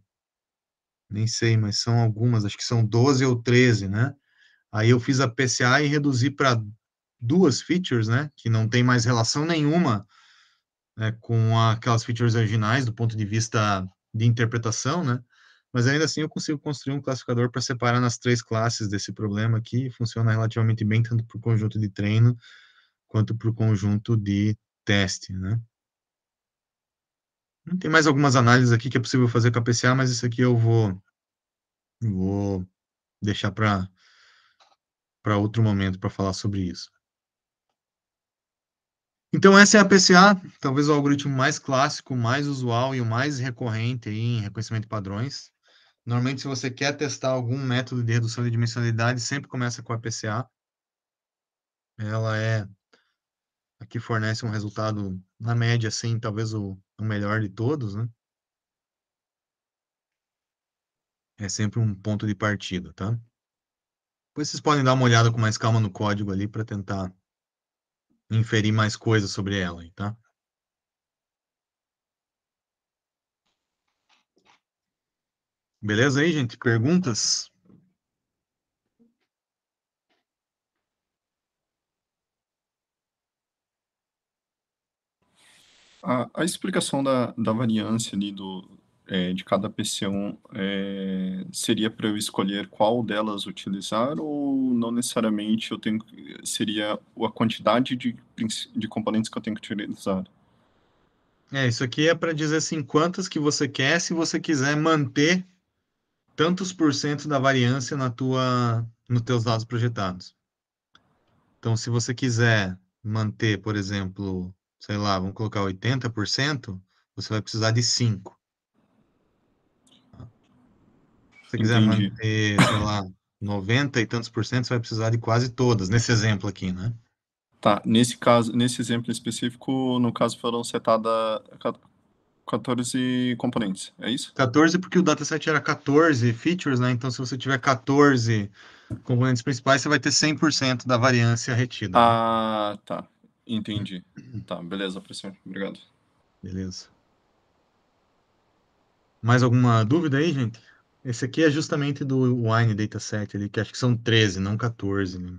Speaker 1: nem sei, mas são algumas, acho que são 12 ou 13, né? Aí eu fiz a PCA e reduzi para duas features, né? Que não tem mais relação nenhuma né, com aquelas features originais do ponto de vista de interpretação, né? Mas ainda assim eu consigo construir um classificador para separar nas três classes desse problema aqui, funciona relativamente bem tanto para o conjunto de treino quanto para o conjunto de teste, né? Tem mais algumas análises aqui que é possível fazer com a PCA, mas isso aqui eu vou, vou deixar para outro momento para falar sobre isso. Então, essa é a PCA, talvez o algoritmo mais clássico, mais usual e o mais recorrente aí em reconhecimento de padrões. Normalmente, se você quer testar algum método de redução de dimensionalidade, sempre começa com a PCA. Ela é a que fornece um resultado, na média, assim, talvez o, o melhor de todos, né? É sempre um ponto de partida, tá? Depois vocês podem dar uma olhada com mais calma no código ali para tentar inferir mais coisas sobre ela, tá? Beleza aí, gente? Perguntas?
Speaker 2: A, a explicação da, da variância ali do, é, de cada PC1 é, seria para eu escolher qual delas utilizar ou não necessariamente eu tenho seria a quantidade de, de componentes que eu tenho que utilizar?
Speaker 1: É, isso aqui é para dizer assim, quantas que você quer se você quiser manter tantos por cento da variância na tua, nos teus dados projetados. Então, se você quiser manter, por exemplo, sei lá, vamos colocar 80%, você vai precisar de 5. Se você quiser Entendi. manter, sei lá, 90 e tantos por cento, você vai precisar de quase todas, nesse exemplo aqui, né?
Speaker 2: Tá, nesse caso, nesse exemplo específico, no caso foram setadas 14 componentes, é isso?
Speaker 1: 14 porque o dataset era 14 features, né? Então, se você tiver 14 componentes principais, você vai ter 100% da variância retida.
Speaker 2: Né? Ah, né? tá. Entendi. Tá, beleza, professor. Obrigado.
Speaker 1: Beleza. Mais alguma dúvida aí, gente? Esse aqui é justamente do Wine Dataset ali, que acho que são 13, não 14, né?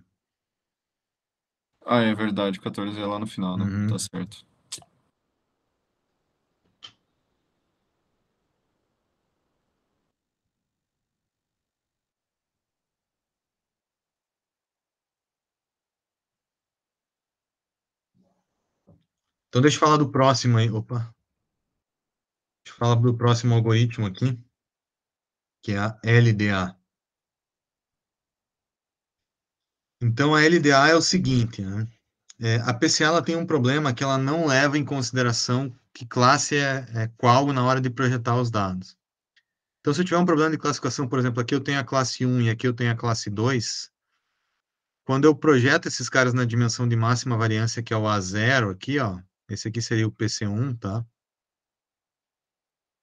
Speaker 2: Ah, é verdade, 14 é lá no final, né? Uhum. Tá certo.
Speaker 1: Então, deixa eu falar do próximo aí. Opa. Deixa eu falar do próximo algoritmo aqui, que é a LDA. Então, a LDA é o seguinte, né? É, a PCA ela tem um problema que ela não leva em consideração que classe é, é qual na hora de projetar os dados. Então, se eu tiver um problema de classificação, por exemplo, aqui eu tenho a classe 1 e aqui eu tenho a classe 2, quando eu projeto esses caras na dimensão de máxima variância, que é o A0 aqui, ó, esse aqui seria o PC1, tá?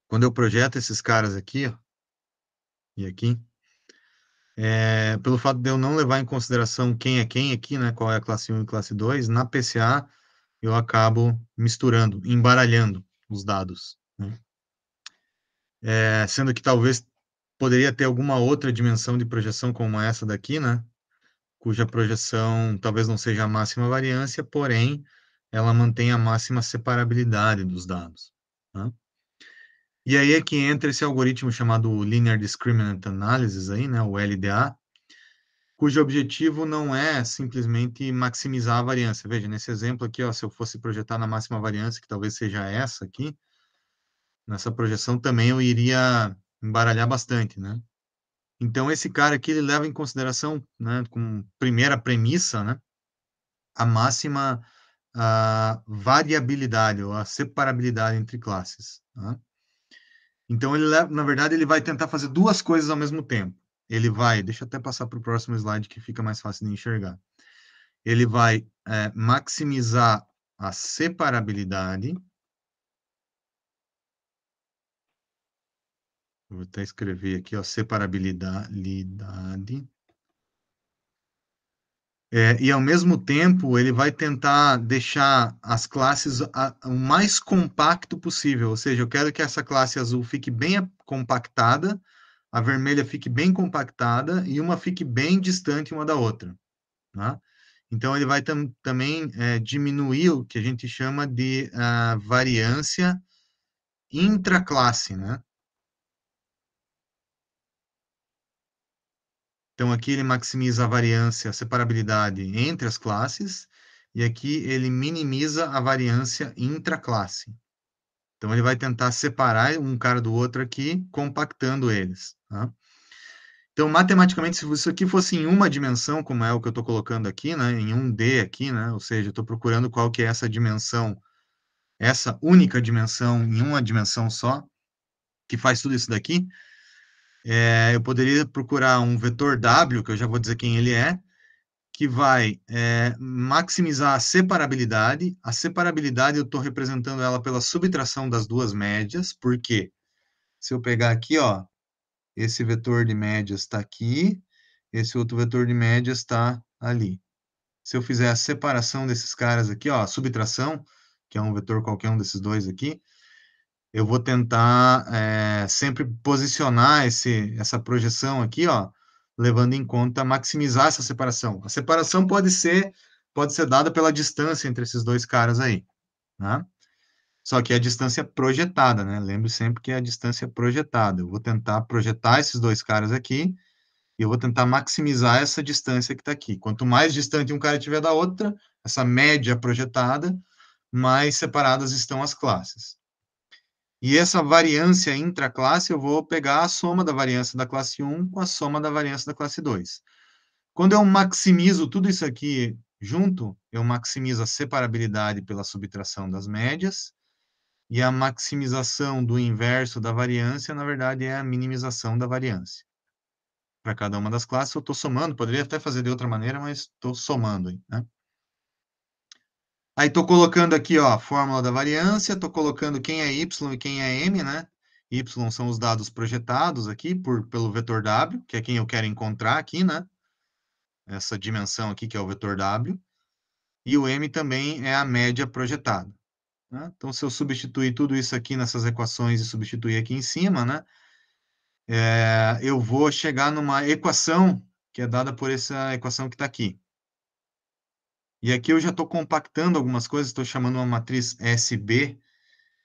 Speaker 1: Quando eu projeto esses caras aqui, ó, e aqui, é, pelo fato de eu não levar em consideração quem é quem aqui, né, qual é a classe 1 e classe 2, na PCA eu acabo misturando, embaralhando os dados. Né? É, sendo que talvez poderia ter alguma outra dimensão de projeção como essa daqui, né, cuja projeção talvez não seja a máxima variância, porém ela mantém a máxima separabilidade dos dados. Tá? E aí é que entra esse algoritmo chamado Linear Discriminant Analysis, aí, né, o LDA, cujo objetivo não é simplesmente maximizar a variância. Veja, nesse exemplo aqui, ó, se eu fosse projetar na máxima variância, que talvez seja essa aqui, nessa projeção também eu iria embaralhar bastante, né? Então, esse cara aqui, ele leva em consideração, né, como primeira premissa, né, a máxima a variabilidade ou a separabilidade entre classes. Tá? Então, ele, na verdade, ele vai tentar fazer duas coisas ao mesmo tempo. Ele vai, deixa eu até passar para o próximo slide que fica mais fácil de enxergar. Ele vai é, maximizar a separabilidade. Vou até escrever aqui, ó, separabilidade. É, e, ao mesmo tempo, ele vai tentar deixar as classes a, o mais compacto possível. Ou seja, eu quero que essa classe azul fique bem compactada, a vermelha fique bem compactada e uma fique bem distante uma da outra. Tá? Então, ele vai tam, também é, diminuir o que a gente chama de uh, variância intraclasse, né? Então, aqui ele maximiza a variância, a separabilidade entre as classes, e aqui ele minimiza a variância intraclasse. Então, ele vai tentar separar um cara do outro aqui, compactando eles. Tá? Então, matematicamente, se isso aqui fosse em uma dimensão, como é o que eu estou colocando aqui, né, em um D aqui, né, ou seja, estou procurando qual que é essa dimensão, essa única dimensão em uma dimensão só, que faz tudo isso daqui, é, eu poderia procurar um vetor W, que eu já vou dizer quem ele é, que vai é, maximizar a separabilidade. A separabilidade eu estou representando ela pela subtração das duas médias, porque se eu pegar aqui, ó, esse vetor de médias está aqui, esse outro vetor de médias está ali. Se eu fizer a separação desses caras aqui, ó, a subtração, que é um vetor qualquer um desses dois aqui, eu vou tentar é, sempre posicionar esse, essa projeção aqui, ó, levando em conta maximizar essa separação. A separação pode ser pode ser dada pela distância entre esses dois caras aí, né? Só que é a distância projetada, né? Lembre sempre que é a distância projetada. Eu vou tentar projetar esses dois caras aqui e eu vou tentar maximizar essa distância que está aqui. Quanto mais distante um cara estiver da outra, essa média projetada, mais separadas estão as classes. E essa variância intraclasse, eu vou pegar a soma da variância da classe 1 com a soma da variância da classe 2. Quando eu maximizo tudo isso aqui junto, eu maximizo a separabilidade pela subtração das médias, e a maximização do inverso da variância, na verdade, é a minimização da variância. Para cada uma das classes, eu estou somando, poderia até fazer de outra maneira, mas estou somando. Né? Aí estou colocando aqui ó, a fórmula da variância, estou colocando quem é y e quem é m, né? Y são os dados projetados aqui por, pelo vetor W, que é quem eu quero encontrar aqui, né? Essa dimensão aqui, que é o vetor W. E o m também é a média projetada. Né? Então, se eu substituir tudo isso aqui nessas equações e substituir aqui em cima, né? É, eu vou chegar numa equação que é dada por essa equação que está aqui. E aqui eu já estou compactando algumas coisas, estou chamando uma matriz SB,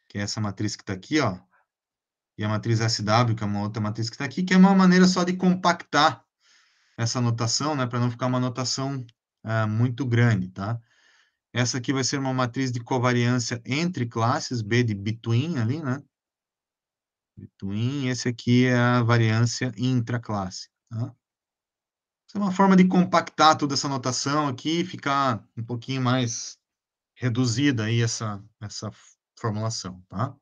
Speaker 1: que é essa matriz que está aqui, ó, e a matriz SW, que é uma outra matriz que está aqui, que é uma maneira só de compactar essa notação, né, para não ficar uma notação uh, muito grande, tá? Essa aqui vai ser uma matriz de covariância entre classes, B de between ali, né? Between, esse aqui é a variância intraclasse, tá? É uma forma de compactar toda essa notação aqui ficar um pouquinho mais reduzida aí essa, essa formulação, tá?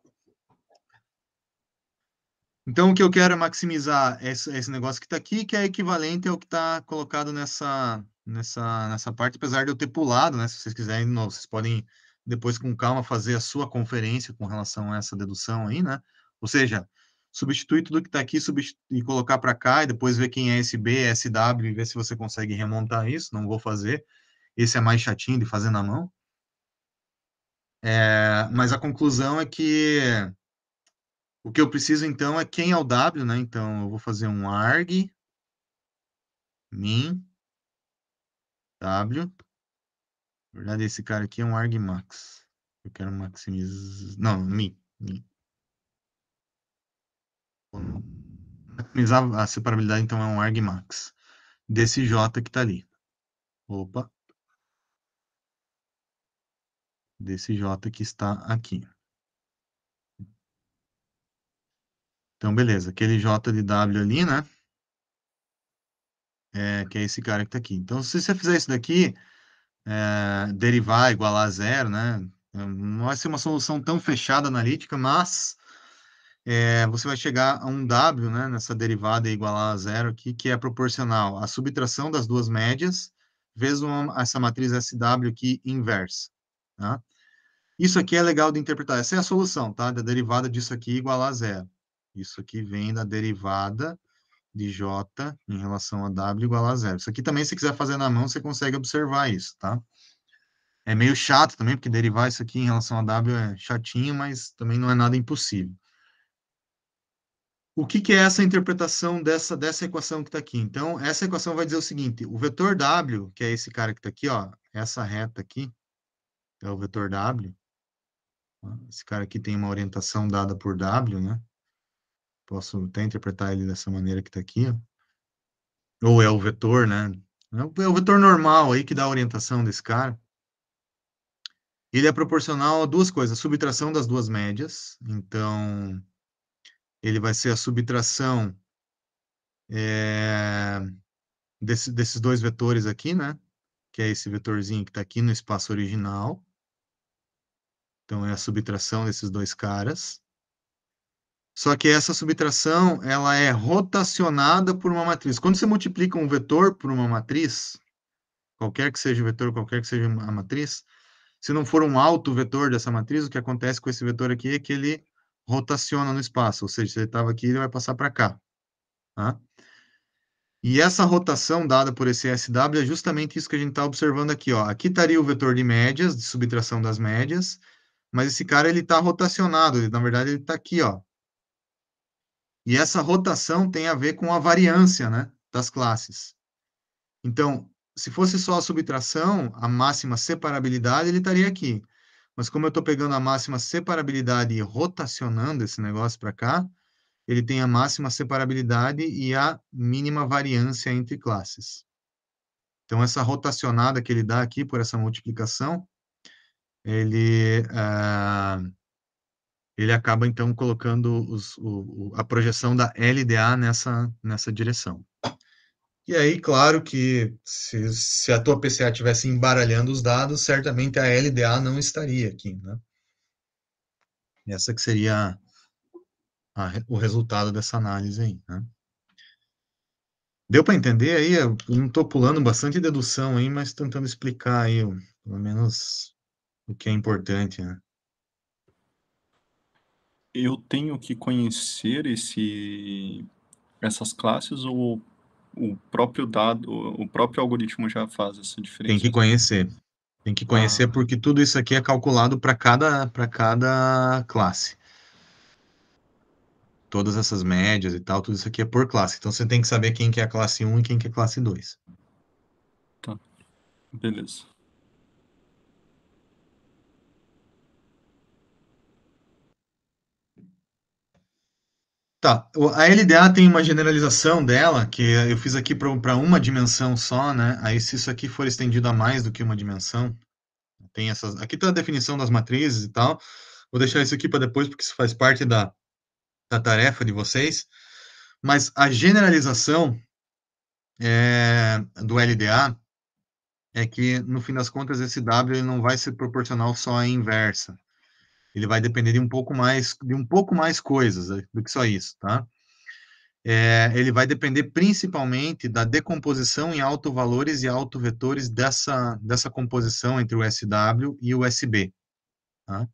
Speaker 1: Então, o que eu quero é maximizar esse, esse negócio que está aqui, que é equivalente ao que está colocado nessa, nessa, nessa parte, apesar de eu ter pulado, né? Se vocês quiserem, de novo, vocês podem depois, com calma, fazer a sua conferência com relação a essa dedução aí, né? Ou seja, substituir tudo que está aqui e colocar para cá, e depois ver quem é SB, SW, e ver se você consegue remontar isso. Não vou fazer. Esse é mais chatinho de fazer na mão. É, mas a conclusão é que o que eu preciso, então, é quem é o W, né? Então, eu vou fazer um arg min w. Na verdade, esse cara aqui é um argmax. Eu quero maximizar... Não, min. min a separabilidade, então é um argmax desse J que está ali. Opa. Desse J que está aqui. Então, beleza. Aquele J de W ali, né? É, que é esse cara que está aqui. Então, se você fizer isso daqui, é, derivar igualar a zero, né? Não vai ser uma solução tão fechada analítica, mas é, você vai chegar a um W, né, nessa derivada igualar a zero aqui, que é proporcional à subtração das duas médias vezes uma, essa matriz SW aqui inversa, tá? Isso aqui é legal de interpretar. Essa é a solução, tá? Da derivada disso aqui igual a zero. Isso aqui vem da derivada de J em relação a W igual a zero. Isso aqui também, se quiser fazer na mão, você consegue observar isso, tá? É meio chato também, porque derivar isso aqui em relação a W é chatinho, mas também não é nada impossível. O que, que é essa interpretação dessa, dessa equação que está aqui? Então, essa equação vai dizer o seguinte, o vetor W, que é esse cara que está aqui, ó, essa reta aqui, é o vetor W, esse cara aqui tem uma orientação dada por W, né? Posso até interpretar ele dessa maneira que está aqui, ó. Ou é o vetor, né? É o vetor normal aí que dá a orientação desse cara. Ele é proporcional a duas coisas, a subtração das duas médias. Então, ele vai ser a subtração é, desse, desses dois vetores aqui, né? Que é esse vetorzinho que está aqui no espaço original. Então, é a subtração desses dois caras. Só que essa subtração, ela é rotacionada por uma matriz. Quando você multiplica um vetor por uma matriz, qualquer que seja o vetor, qualquer que seja a matriz, se não for um alto vetor dessa matriz, o que acontece com esse vetor aqui é que ele rotaciona no espaço, ou seja, se ele estava aqui, ele vai passar para cá. Tá? E essa rotação dada por esse SW é justamente isso que a gente está observando aqui. Ó. Aqui estaria o vetor de médias, de subtração das médias, mas esse cara ele está rotacionado, ele, na verdade ele está aqui, ó. E essa rotação tem a ver com a variância, né, das classes. Então, se fosse só a subtração, a máxima separabilidade, ele estaria aqui. Mas como eu estou pegando a máxima separabilidade e rotacionando esse negócio para cá, ele tem a máxima separabilidade e a mínima variância entre classes. Então, essa rotacionada que ele dá aqui por essa multiplicação, ele, uh, ele acaba, então, colocando os, o, a projeção da LDA nessa, nessa direção. E aí, claro que se, se a tua PCA estivesse embaralhando os dados, certamente a LDA não estaria aqui, né? Essa que seria a, o resultado dessa análise aí, né? Deu para entender aí? Eu não estou pulando bastante dedução aí, mas tentando explicar aí, pelo menos, o que é importante, né?
Speaker 2: Eu tenho que conhecer esse, essas classes ou o próprio dado, o próprio algoritmo já faz essa diferença.
Speaker 1: Tem que conhecer. Tem que conhecer ah. porque tudo isso aqui é calculado para cada, cada classe. Todas essas médias e tal, tudo isso aqui é por classe. Então você tem que saber quem que é a classe 1 e quem que é a classe 2.
Speaker 2: Tá. Beleza.
Speaker 1: Tá, a LDA tem uma generalização dela, que eu fiz aqui para uma dimensão só, né? Aí se isso aqui for estendido a mais do que uma dimensão, tem essas. Aqui está a definição das matrizes e tal. Vou deixar isso aqui para depois, porque isso faz parte da, da tarefa de vocês. Mas a generalização é, do LDA é que, no fim das contas, esse W ele não vai ser proporcional só à inversa ele vai depender de um pouco mais, de um pouco mais coisas né, do que só isso, tá? É, ele vai depender principalmente da decomposição em autovalores e autovetores dessa, dessa composição entre o SW e o SB. Tá?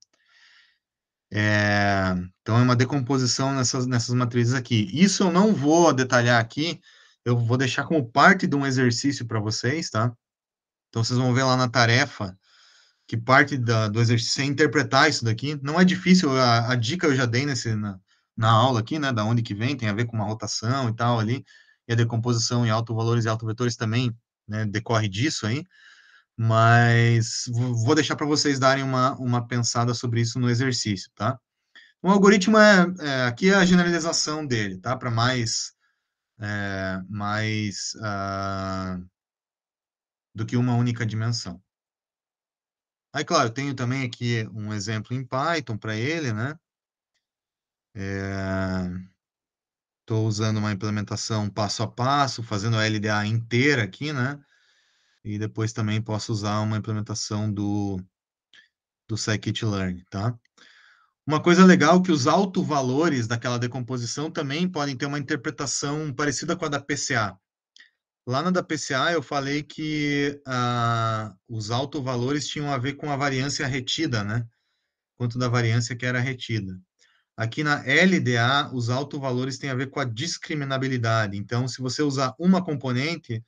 Speaker 1: É, então, é uma decomposição nessas, nessas matrizes aqui. Isso eu não vou detalhar aqui, eu vou deixar como parte de um exercício para vocês, tá? Então, vocês vão ver lá na tarefa, que parte da, do exercício é interpretar isso daqui. Não é difícil, a, a dica eu já dei nesse, na, na aula aqui, né, da onde que vem, tem a ver com uma rotação e tal ali, e a decomposição em autovalores e autovetores também né, decorre disso aí, mas vou deixar para vocês darem uma, uma pensada sobre isso no exercício, tá? O algoritmo é, é aqui é a generalização dele, tá? Para mais, é, mais uh, do que uma única dimensão. Aí, claro, tenho também aqui um exemplo em Python para ele, né? Estou é... usando uma implementação passo a passo, fazendo a LDA inteira aqui, né? e depois também posso usar uma implementação do, do scikit-learn, tá? Uma coisa legal é que os autovalores daquela decomposição também podem ter uma interpretação parecida com a da PCA. Lá na da PCA eu falei que ah, os autovalores tinham a ver com a variância retida, né? Quanto da variância que era retida. Aqui na LDA, os autovalores têm a ver com a discriminabilidade. Então, se você usar uma componente,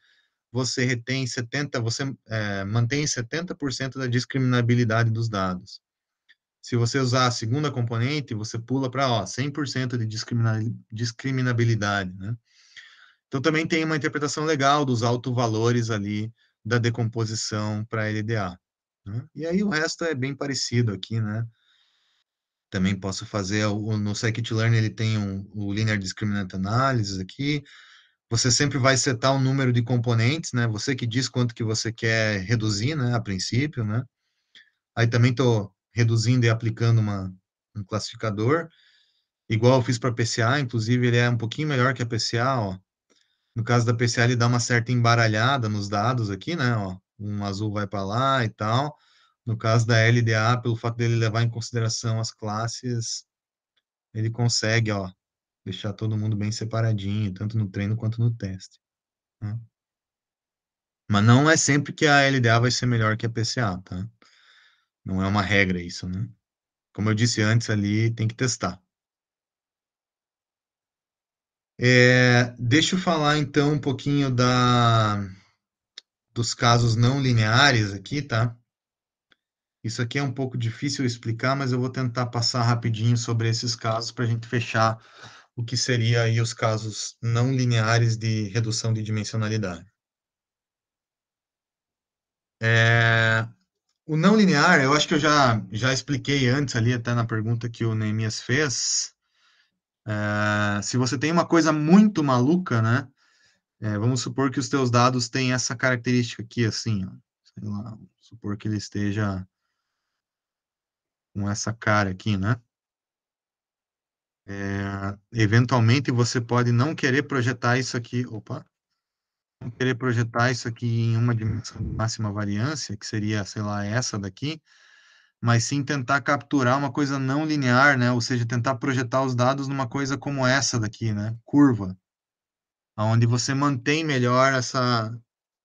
Speaker 1: você retém 70, você é, mantém 70% da discriminabilidade dos dados. Se você usar a segunda componente, você pula para 100% de discrimina discriminabilidade, né? Então, também tem uma interpretação legal dos autovalores ali da decomposição para LDA. Né? E aí o resto é bem parecido aqui, né? Também posso fazer, no scikit-learn ele tem um, o Linear Discriminant Analysis aqui, você sempre vai setar o número de componentes, né? Você que diz quanto que você quer reduzir, né? A princípio, né? Aí também estou reduzindo e aplicando uma, um classificador, igual eu fiz para PCA, inclusive ele é um pouquinho melhor que a PCA, ó. No caso da PCA, ele dá uma certa embaralhada nos dados aqui, né? Ó, um azul vai para lá e tal. No caso da LDA, pelo fato dele levar em consideração as classes, ele consegue, ó, deixar todo mundo bem separadinho, tanto no treino quanto no teste. Né? Mas não é sempre que a LDA vai ser melhor que a PCA, tá? Não é uma regra isso, né? Como eu disse antes ali, tem que testar. É, deixa eu falar então um pouquinho da, dos casos não lineares aqui, tá? Isso aqui é um pouco difícil explicar, mas eu vou tentar passar rapidinho sobre esses casos para a gente fechar o que seria aí os casos não lineares de redução de dimensionalidade. É, o não linear, eu acho que eu já, já expliquei antes ali, até na pergunta que o Neemias fez. É, se você tem uma coisa muito maluca, né? É, vamos supor que os teus dados têm essa característica aqui, assim, ó, sei lá, supor que ele esteja com essa cara aqui, né? É, eventualmente você pode não querer projetar isso aqui, opa, não querer projetar isso aqui em uma dimensão de máxima variância, que seria, sei lá, essa daqui, mas sim tentar capturar uma coisa não linear, né? Ou seja, tentar projetar os dados numa coisa como essa daqui, né? Curva, onde você mantém melhor essa,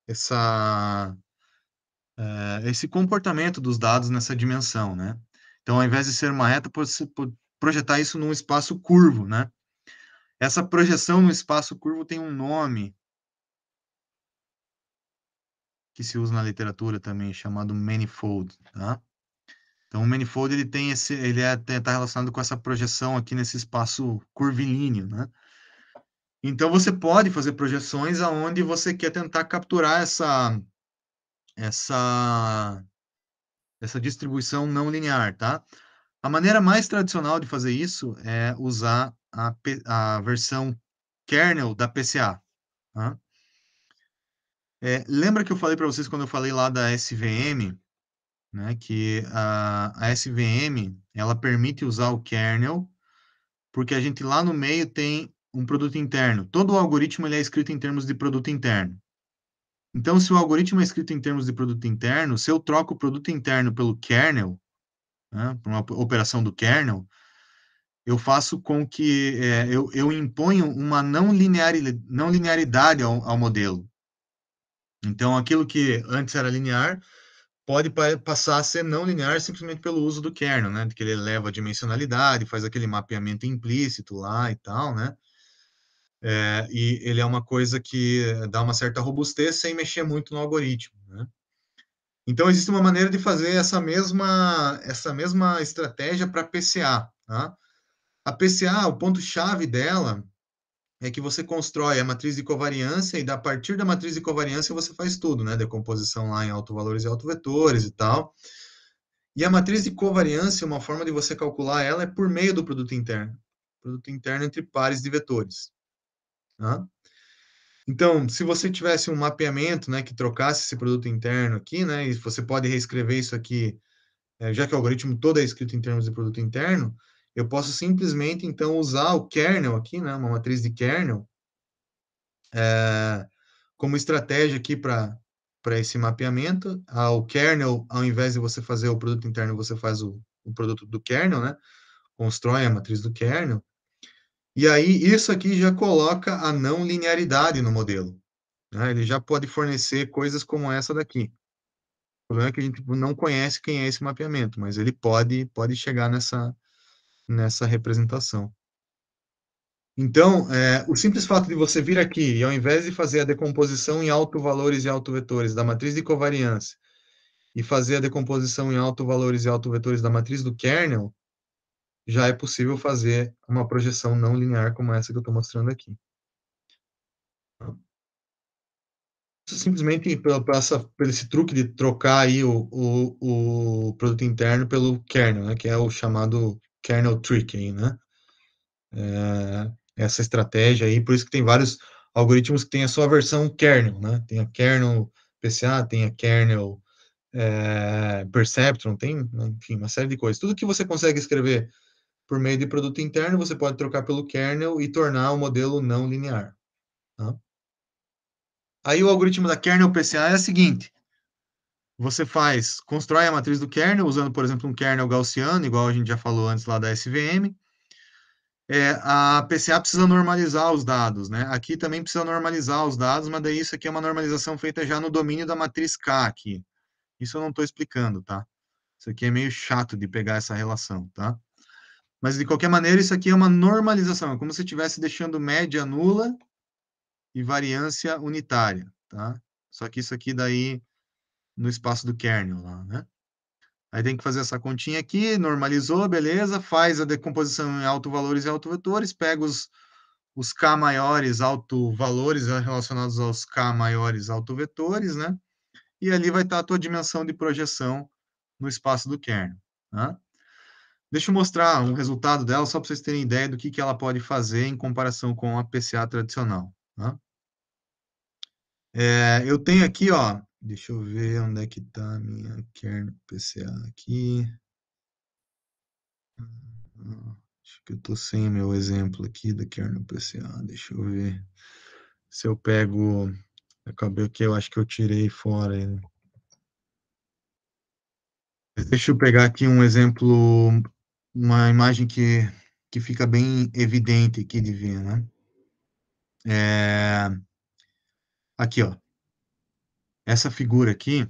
Speaker 1: essa, é, esse comportamento dos dados nessa dimensão, né? Então, ao invés de ser uma reta, pode, pode projetar isso num espaço curvo, né? Essa projeção no espaço curvo tem um nome que se usa na literatura também, chamado manifold, tá? Então, o manifold ele tem esse, ele é tá relacionado com essa projeção aqui nesse espaço curvilíneo, né? Então, você pode fazer projeções aonde você quer tentar capturar essa essa essa distribuição não linear, tá? A maneira mais tradicional de fazer isso é usar a, a versão kernel da PCA. Tá? É, lembra que eu falei para vocês quando eu falei lá da SVM, né, que a, a SVM ela permite usar o kernel, porque a gente lá no meio tem um produto interno. Todo o algoritmo ele é escrito em termos de produto interno. Então, se o algoritmo é escrito em termos de produto interno, se eu troco o produto interno pelo kernel, né, uma operação do kernel, eu faço com que é, eu, eu imponho uma não, linearidade, não linearidade ao, ao, modelo. Então, aquilo que antes era linear pode passar a ser não linear simplesmente pelo uso do kernel, né? Que ele eleva a dimensionalidade, faz aquele mapeamento implícito lá e tal, né? É, e ele é uma coisa que dá uma certa robustez sem mexer muito no algoritmo, né? Então, existe uma maneira de fazer essa mesma, essa mesma estratégia para PCA. Tá? A PCA, o ponto-chave dela é que você constrói a matriz de covariância e, a partir da matriz de covariância, você faz tudo, né? Decomposição lá em autovalores e autovetores e tal. E a matriz de covariância, uma forma de você calcular ela é por meio do produto interno. Produto interno entre pares de vetores. Tá? Então, se você tivesse um mapeamento, né, que trocasse esse produto interno aqui, né, e você pode reescrever isso aqui, é, já que o algoritmo todo é escrito em termos de produto interno, eu posso simplesmente, então, usar o kernel aqui, né, uma matriz de kernel, é, como estratégia aqui para esse mapeamento. Ah, o kernel, ao invés de você fazer o produto interno, você faz o, o produto do kernel, né? Constrói a matriz do kernel. E aí, isso aqui já coloca a não linearidade no modelo. Né? Ele já pode fornecer coisas como essa daqui. O problema é que a gente não conhece quem é esse mapeamento, mas ele pode, pode chegar nessa, nessa representação. Então, é, o simples fato de você vir aqui e ao invés de fazer a decomposição em autovalores e autovetores da matriz de covariância e fazer a decomposição em autovalores e autovetores da matriz do kernel, já é possível fazer uma projeção não linear como essa que eu estou mostrando aqui. Simplesmente pelo, essa, pelo esse truque de trocar aí o, o, o produto interno pelo kernel, né, que é o chamado kernel trick, né? É, essa estratégia aí, por isso que tem vários algoritmos que têm a sua versão kernel, né? Tem a kernel PCA, tem a kernel é, Perceptron, tem, enfim, uma série de coisas. Tudo que você consegue escrever por meio de produto interno, você pode trocar pelo kernel e tornar o modelo não linear. Tá? Aí o algoritmo da kernel PCA é o seguinte, você faz, constrói a matriz do kernel, usando, por exemplo, um kernel gaussiano, igual a gente já falou antes lá da SVM, é, a PCA precisa normalizar os dados, né? Aqui também precisa normalizar os dados, mas daí isso aqui é uma normalização feita já no domínio da matriz K aqui. Isso eu não estou explicando, tá? Isso aqui é meio chato de pegar essa relação, tá? Mas, de qualquer maneira, isso aqui é uma normalização. É como se estivesse deixando média nula e variância unitária, tá? Só que isso aqui daí no espaço do kernel lá, né? Aí tem que fazer essa continha aqui, normalizou, beleza, faz a decomposição em autovalores e autovetores, pega os, os K maiores autovalores relacionados aos K maiores autovetores, né? E ali vai estar a tua dimensão de projeção no espaço do kernel. Tá? Deixa eu mostrar um resultado dela, só para vocês terem ideia do que, que ela pode fazer em comparação com a PCA tradicional. Tá? É, eu tenho aqui, ó, Deixa eu ver onde é que está a minha kernel PCA aqui. Acho que eu estou sem meu exemplo aqui da kernel PCA. Deixa eu ver se eu pego. Acabei que eu acho que eu tirei fora. Deixa eu pegar aqui um exemplo, uma imagem que, que fica bem evidente aqui de ver, né? É, aqui, ó essa figura aqui,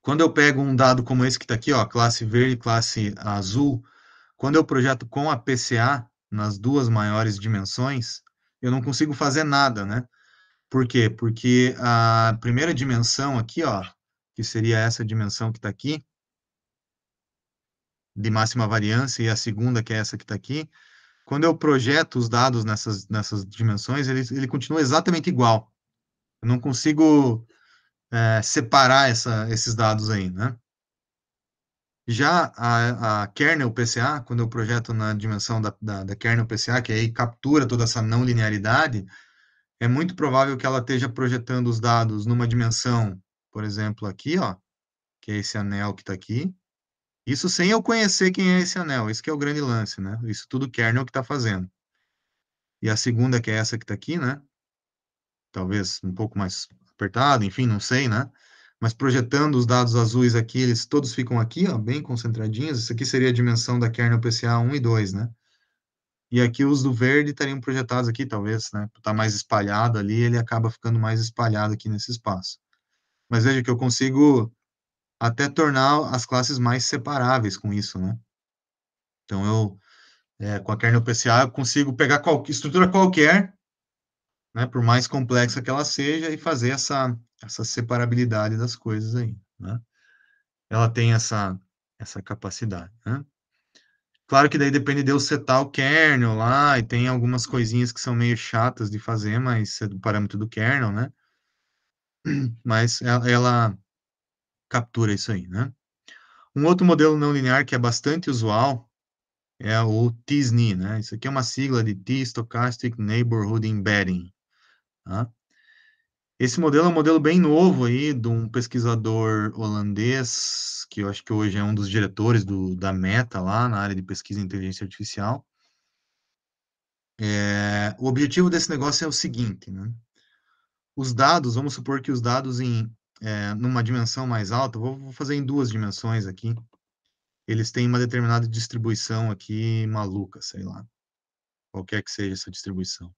Speaker 1: quando eu pego um dado como esse que está aqui, ó, classe verde, classe azul, quando eu projeto com a PCA, nas duas maiores dimensões, eu não consigo fazer nada, né? Por quê? Porque a primeira dimensão aqui, ó, que seria essa dimensão que está aqui, de máxima variância, e a segunda, que é essa que está aqui, quando eu projeto os dados nessas, nessas dimensões, ele, ele continua exatamente igual. Eu não consigo é, separar essa, esses dados aí, né? Já a, a, kernel PCA, quando eu projeto na dimensão da, da, da, kernel PCA, que aí captura toda essa não linearidade, é muito provável que ela esteja projetando os dados numa dimensão, por exemplo, aqui, ó, que é esse anel que está aqui. Isso sem eu conhecer quem é esse anel, esse que é o grande lance, né? Isso tudo kernel que está fazendo. E a segunda, que é essa que está aqui, né? Talvez um pouco mais apertado, enfim, não sei, né? Mas projetando os dados azuis aqui, eles todos ficam aqui, ó, bem concentradinhos. Isso aqui seria a dimensão da kernel PCA 1 e 2, né? E aqui os do verde estariam projetados aqui, talvez, né? Tá mais espalhado ali, ele acaba ficando mais espalhado aqui nesse espaço. Mas veja que eu consigo até tornar as classes mais separáveis com isso, né? Então, eu, é, com a kernel PCA, eu consigo pegar estrutura qualquer né, por mais complexa que ela seja, e fazer essa, essa separabilidade das coisas aí, né? Ela tem essa, essa capacidade, né? Claro que daí depende de eu setar o kernel lá, e tem algumas coisinhas que são meio chatas de fazer, mas é do parâmetro do kernel, né? Mas ela, ela captura isso aí, né? Um outro modelo não linear que é bastante usual é o TSNE, né? Isso aqui é uma sigla de T-Stochastic Neighborhood Embedding. Tá? Esse modelo é um modelo bem novo aí, de um pesquisador holandês, que eu acho que hoje é um dos diretores do, da Meta lá, na área de pesquisa em inteligência artificial. É, o objetivo desse negócio é o seguinte, né? Os dados, vamos supor que os dados em é, numa dimensão mais alta, vou, vou fazer em duas dimensões aqui, eles têm uma determinada distribuição aqui maluca, sei lá, qualquer que seja essa distribuição.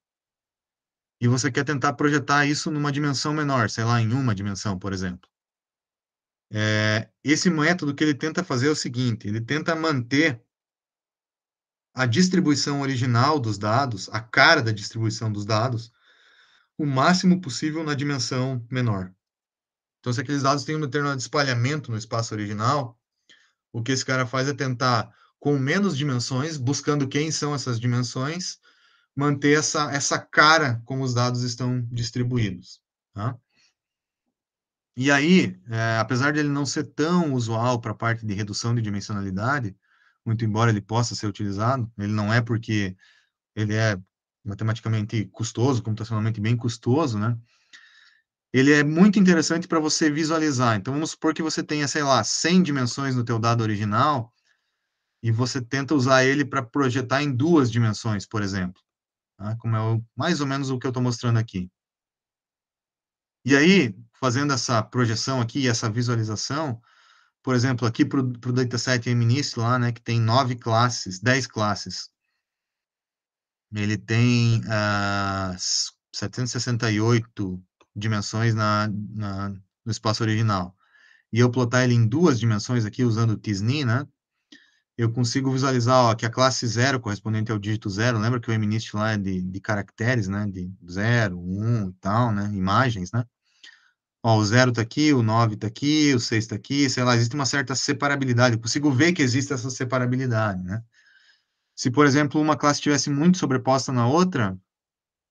Speaker 1: E você quer tentar projetar isso numa dimensão menor, sei lá, em uma dimensão, por exemplo. É, esse método que ele tenta fazer é o seguinte: ele tenta manter a distribuição original dos dados, a cara da distribuição dos dados, o máximo possível na dimensão menor. Então, se aqueles dados têm um determinado espalhamento no espaço original, o que esse cara faz é tentar, com menos dimensões, buscando quem são essas dimensões, manter essa, essa cara como os dados estão distribuídos. Tá? E aí, é, apesar de ele não ser tão usual para a parte de redução de dimensionalidade, muito embora ele possa ser utilizado, ele não é porque ele é matematicamente custoso, computacionalmente bem custoso, né? Ele é muito interessante para você visualizar. Então, vamos supor que você tenha, sei lá, 100 dimensões no teu dado original e você tenta usar ele para projetar em duas dimensões, por exemplo. Tá? Como é o, mais ou menos o que eu estou mostrando aqui. E aí, fazendo essa projeção aqui, essa visualização, por exemplo, aqui para o dataset MNIST lá, né, que tem nove classes, dez classes, ele tem uh, ah, 768 dimensões na, na, no espaço original. E eu plotar ele em duas dimensões aqui, usando o Tisni, né, eu consigo visualizar ó, que a classe zero, correspondente ao dígito zero, lembra que o MNIST lá é de, de caracteres, né, de zero, um e tal, né, imagens, né, Ó, o zero está aqui, o 9 está aqui, o 6 está aqui, sei lá, existe uma certa separabilidade. Eu consigo ver que existe essa separabilidade, né? Se, por exemplo, uma classe estivesse muito sobreposta na outra,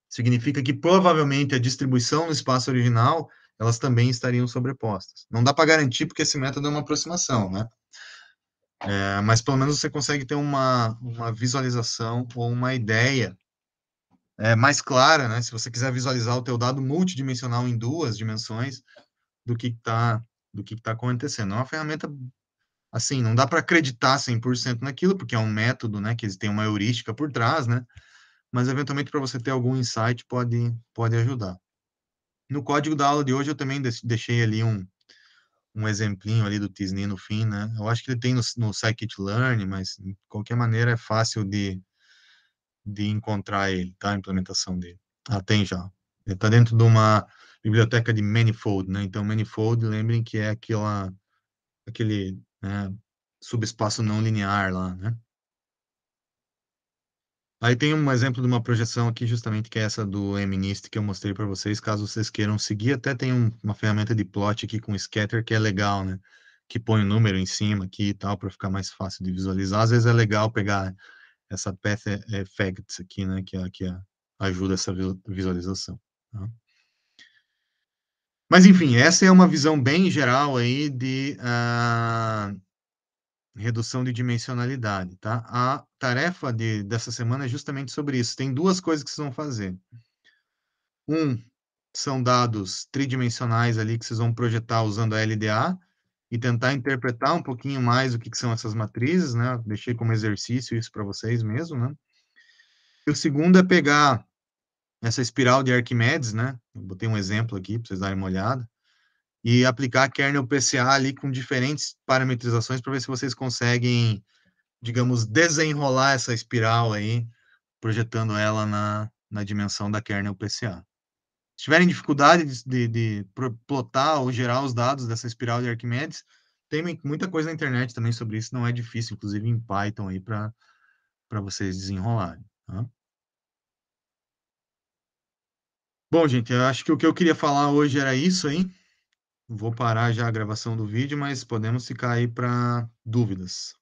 Speaker 1: significa que provavelmente a distribuição no espaço original, elas também estariam sobrepostas. Não dá para garantir porque esse método é uma aproximação, né? É, mas pelo menos você consegue ter uma, uma visualização ou uma ideia é, mais clara, né? Se você quiser visualizar o teu dado multidimensional em duas dimensões, do que está do que está acontecendo. É uma ferramenta assim, não dá para acreditar 100% naquilo, porque é um método, né, que tem uma heurística por trás, né? Mas eventualmente para você ter algum insight pode pode ajudar. No código da aula de hoje eu também deixei ali um um exemplinho ali do Tisni no fim, né? Eu acho que ele tem no, no scikit-learn, mas de qualquer maneira é fácil de de encontrar ele, tá? A implementação dele. Ah, tem já. Ele está dentro de uma biblioteca de Manifold, né? Então, Manifold, lembrem que é aquela, aquele né, subespaço não linear lá, né? Aí tem um exemplo de uma projeção aqui, justamente, que é essa do MNIST que eu mostrei para vocês, caso vocês queiram seguir. Até tem um, uma ferramenta de plot aqui com scatter que é legal, né? Que põe o número em cima aqui e tal, para ficar mais fácil de visualizar. Às vezes é legal pegar essa path effects aqui, né, que, é, que é, ajuda essa visualização. Tá? Mas, enfim, essa é uma visão bem geral aí de uh, redução de dimensionalidade, tá? A tarefa de, dessa semana é justamente sobre isso. Tem duas coisas que vocês vão fazer. Um, são dados tridimensionais ali que vocês vão projetar usando a LDA, e tentar interpretar um pouquinho mais o que, que são essas matrizes, né? Deixei como exercício isso para vocês mesmo, né? E o segundo é pegar essa espiral de Arquimedes, né? Eu botei um exemplo aqui para vocês darem uma olhada. E aplicar kernel PCA ali com diferentes parametrizações para ver se vocês conseguem, digamos, desenrolar essa espiral aí, projetando ela na, na dimensão da kernel PCA. Se tiverem dificuldade de, de, de plotar ou gerar os dados dessa espiral de Arquimedes, tem muita coisa na internet também sobre isso, não é difícil, inclusive em Python aí para vocês desenrolarem. Tá? Bom, gente, eu acho que o que eu queria falar hoje era isso aí. Vou parar já a gravação do vídeo, mas podemos ficar aí para dúvidas.